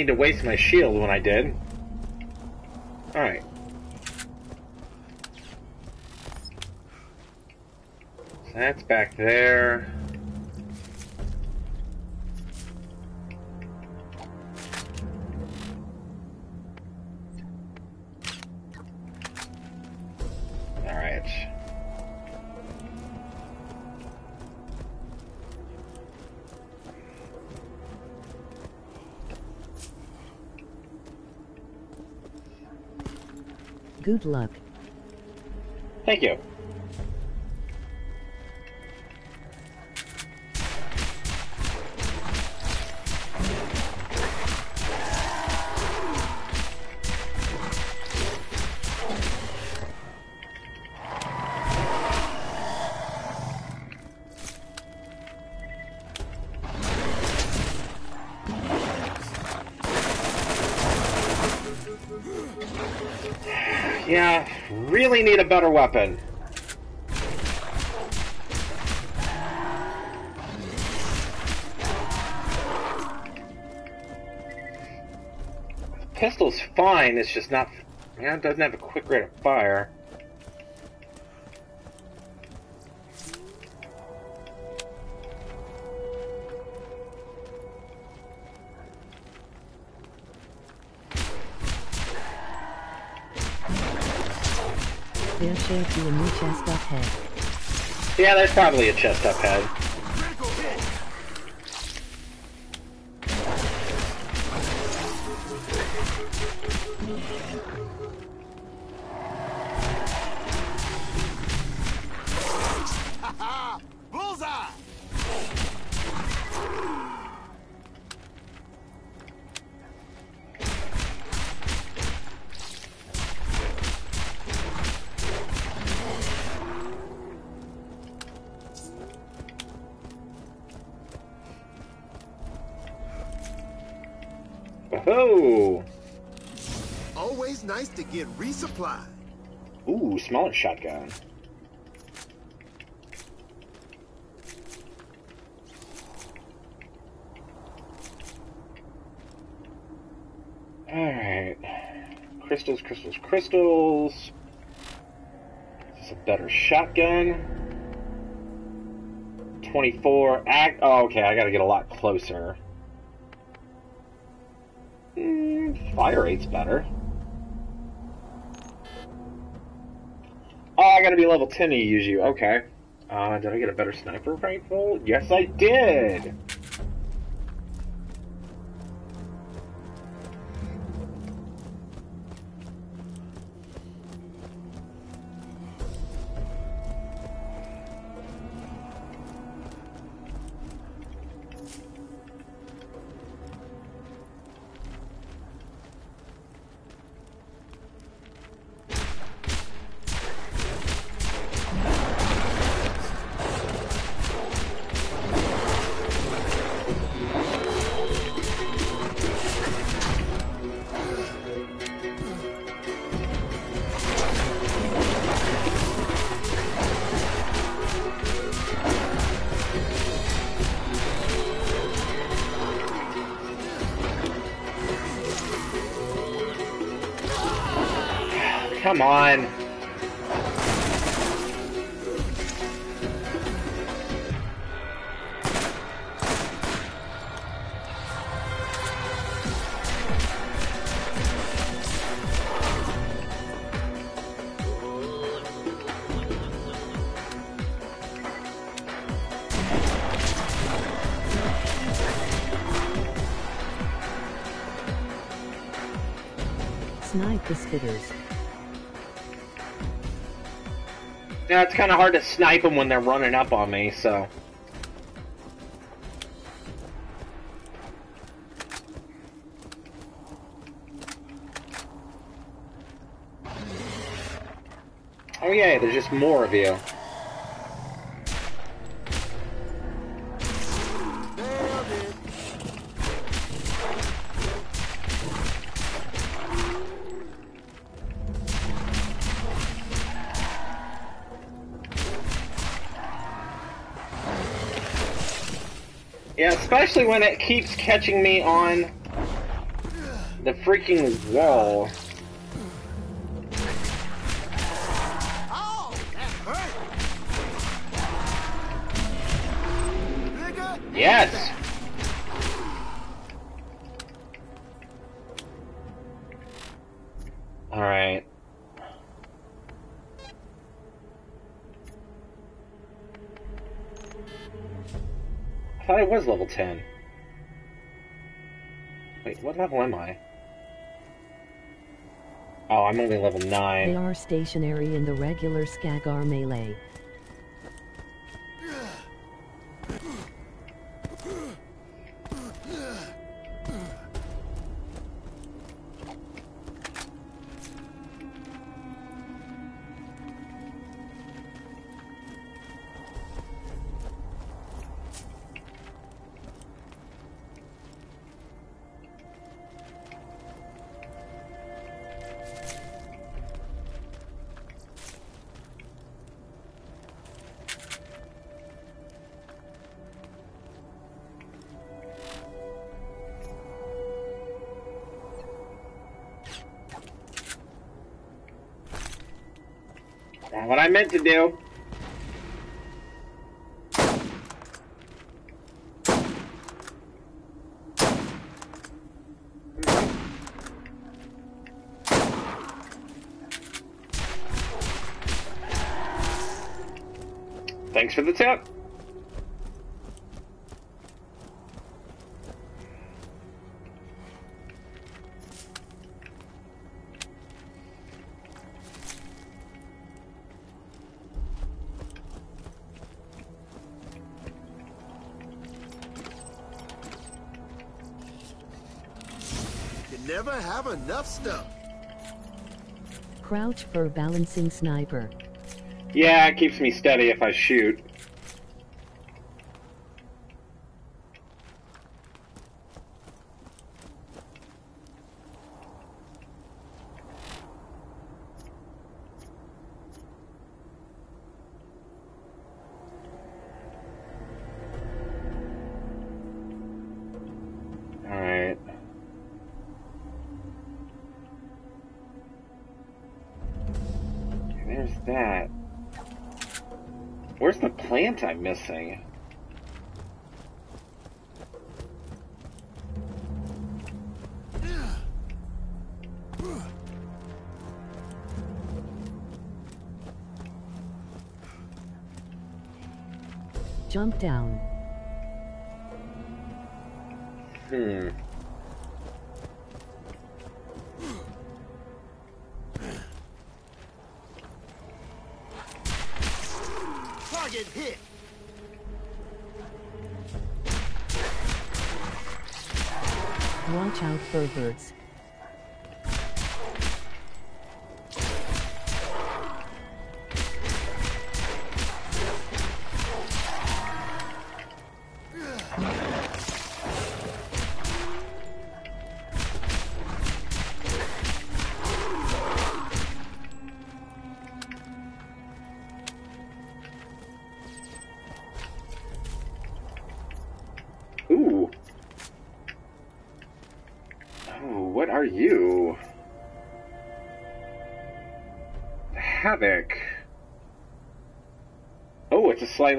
Need to waste my shield when I did.
Good luck.
Thank you. weapon. Pistol's fine, it's just not... Yeah, it doesn't have a quick rate of fire.
There should be a new chest up head.
Yeah, there's probably a chest up head.
Get
ooh, smaller shotgun. Alright. Crystals, crystals, crystals. This is a better shotgun. 24. Act. Oh, okay, I gotta get a lot closer. Mm, fire rate's better. Be level 10 to use you. Okay. Uh, did I get a better sniper rifle? Yes, I did! Yeah, it's kind of hard to snipe them when they're running up on me, so. Oh yeah, there's just more of you. When it keeps catching me on the freaking wall. Yes! Alright. I thought I was level 10. What level am I? Oh, I'm only level 9.
They are stationary in the regular Skagar melee.
To do.
Have enough stuff.
Crouch for balancing sniper.
Yeah, it keeps me steady if I shoot. Plant I'm missing?
Jump down. Watch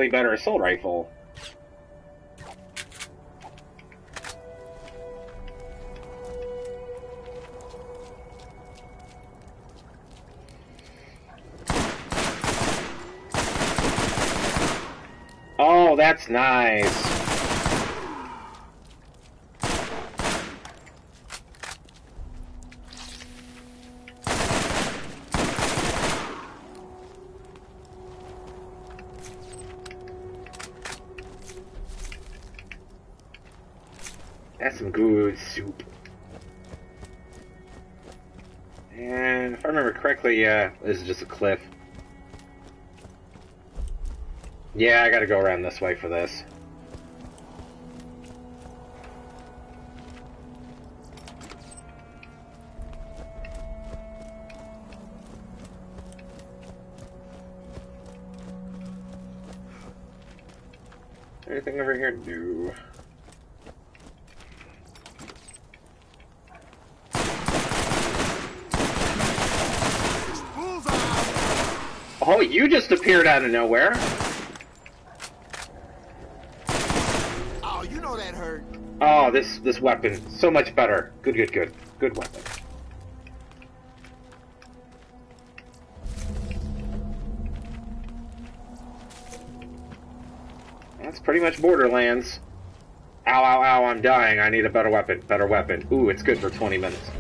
Slightly better assault rifle. Oh, that's nice. Yeah, this is just a cliff. Yeah, I gotta go around this way for this. Anything over here? No. Oh, you just appeared out of nowhere.
Oh, you know that hurt.
Oh, this this weapon so much better. Good, good, good, good weapon. That's pretty much Borderlands. Ow, ow, ow! I'm dying. I need a better weapon. Better weapon. Ooh, it's good for 20 minutes.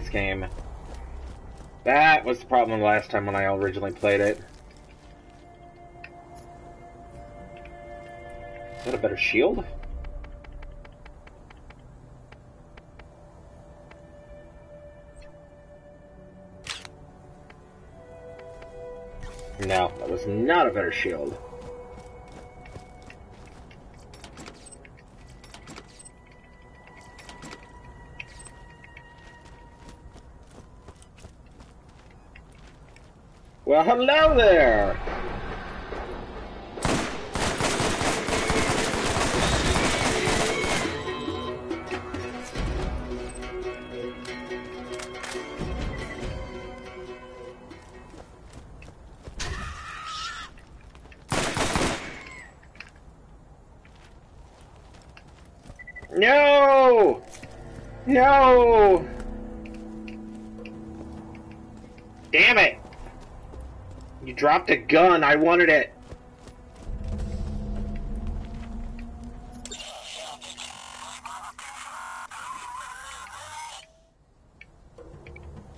This game. That was the problem last time when I originally played it. Is that a better shield? No, that was not a better shield. Hello there! Dropped a gun. I wanted it.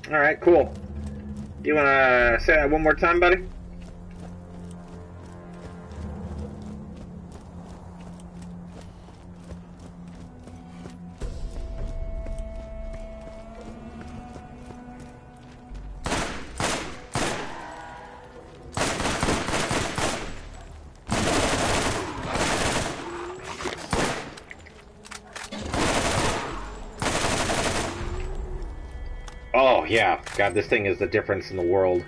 Alright, cool. You wanna say that one more time, buddy? This thing is the difference in the world.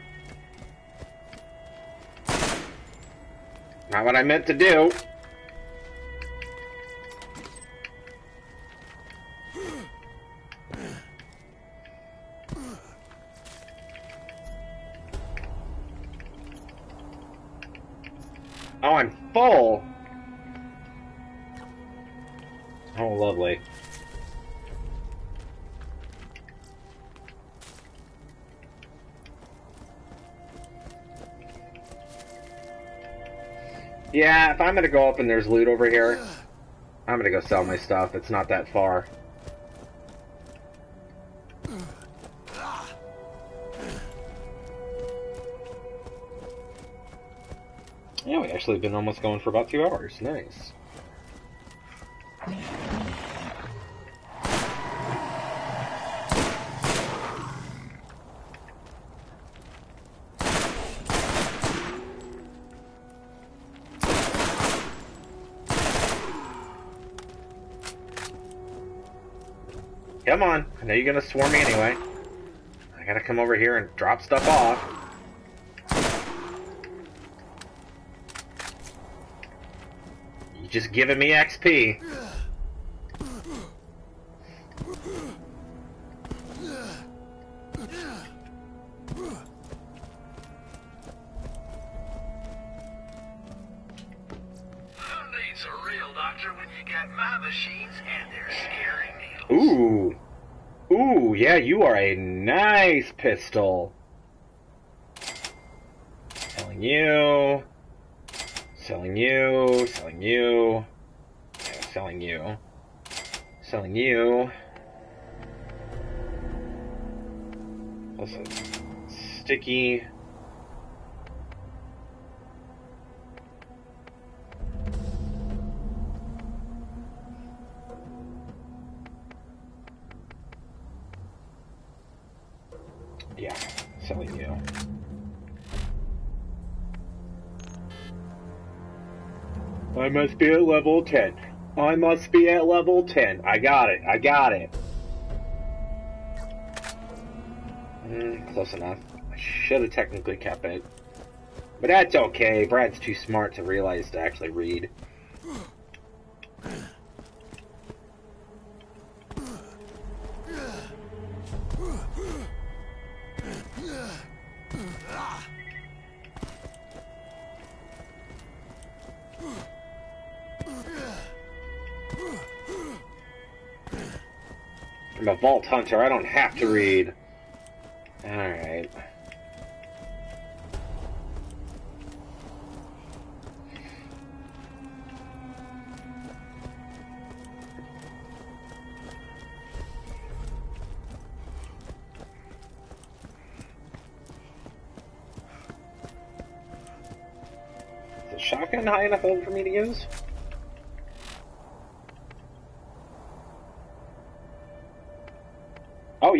Not what I meant to do. If I'm gonna go up and there's loot over here, I'm gonna go sell my stuff. It's not that far. Yeah, we actually been almost going for about two hours. Nice. I know you're gonna swarm me anyway. I gotta come over here and drop stuff off. You just giving me XP. Pistol. Selling you. Selling you. Selling you. Selling you. Selling you. Also, sticky. Must be at level 10. I must be at level 10. I got it. I got it. Mm, close enough. I should have technically kept it. But that's okay. Brad's too smart to realize to actually read. hunter. I don't have to read. Alright. Is the shotgun high enough for me to use?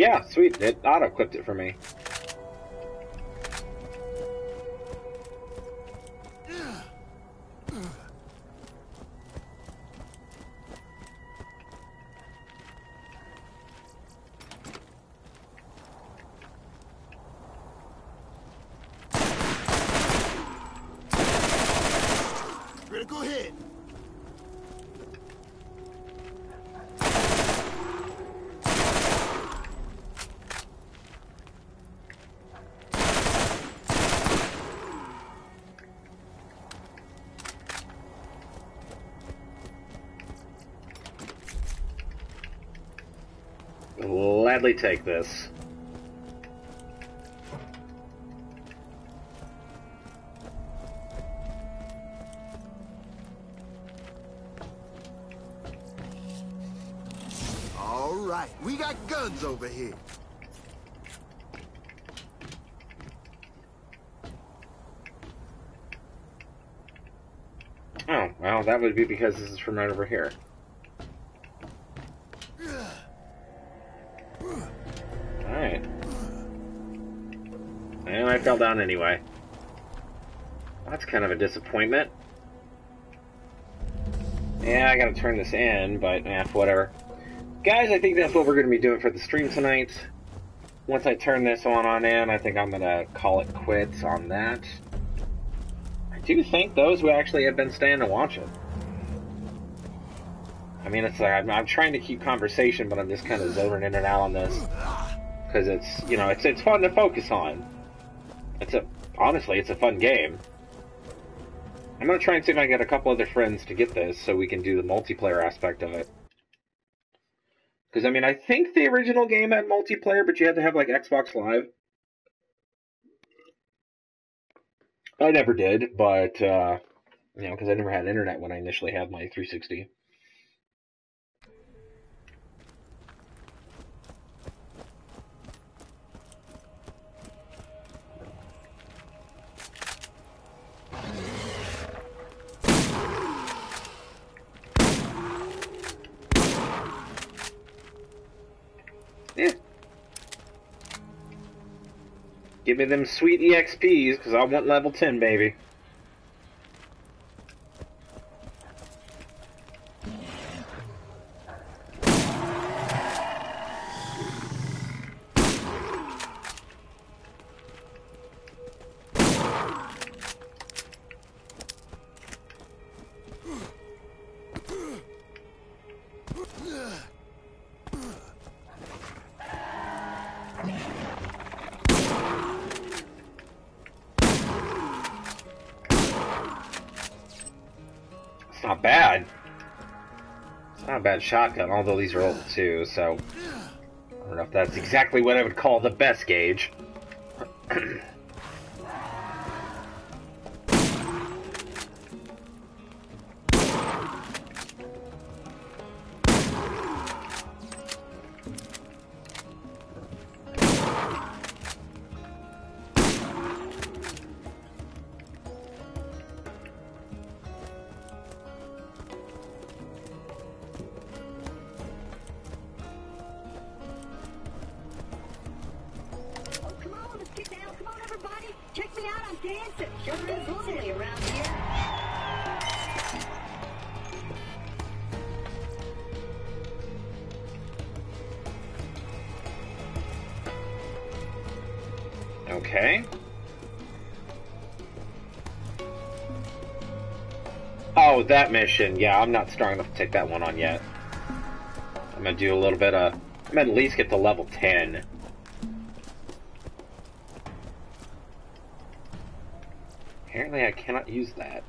Yeah, sweet. It auto-equipped it for me. Gladly take this.
All right, we got guns over here.
Oh, well, that would be because this is from right over here. Down anyway. That's kind of a disappointment. Yeah, I gotta turn this in, but eh, whatever. Guys, I think that's what we're gonna be doing for the stream tonight. Once I turn this one on in, I think I'm gonna call it quits on that. I do thank those who actually have been staying to watch it. I mean, it's like I'm, I'm trying to keep conversation, but I'm just kind of zoning in and out on this because it's you know it's it's fun to focus on. It's a honestly, it's a fun game. I'm gonna try and see if I get a couple other friends to get this so we can do the multiplayer aspect of it. Because I mean, I think the original game had multiplayer, but you had to have like Xbox Live. I never did, but uh, you know, because I never had internet when I initially had my 360. Give me them sweet EXPs, because I want level 10, baby. Shotgun, although these are old too, so... I don't know if that's exactly what I would call the best gauge. Okay. Oh, that mission. Yeah, I'm not strong enough to take that one on yet. I'm gonna do a little bit of... I'm gonna at least get to level 10. Apparently I cannot use that.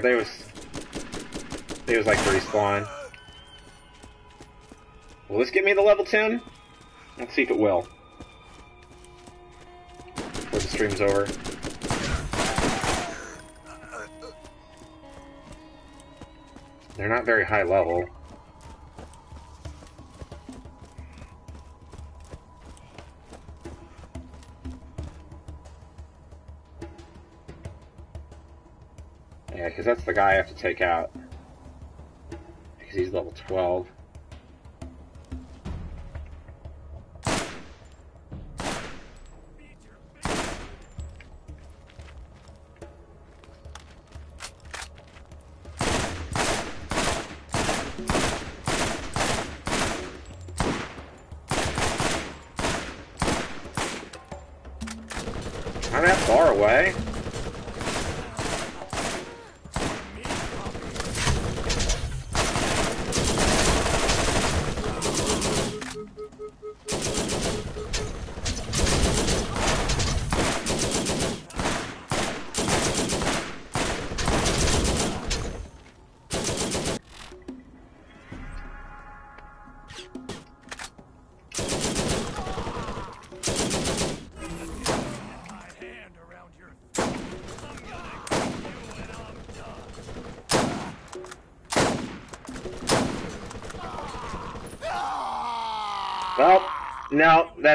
They're over here. They was they was like respawn. Will this get me the level 10? Let's see if it will. Before the stream's over. They're not very high level. Guy I have to take out. Because he's level 12.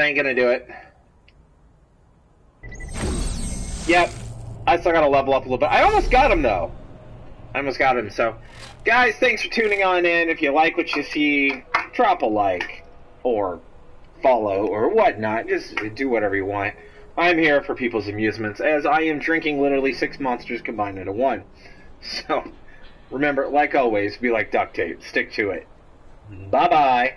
Ain't gonna do it. Yep, I still gotta level up a little bit. I almost got him though. I almost got him. So, guys, thanks for tuning on in. If you like what you see, drop a like or follow or whatnot. Just do whatever you want. I'm here for people's amusements, as I am drinking literally six monsters combined into one. So, remember, like always, be like duct tape. Stick to it. Bye bye.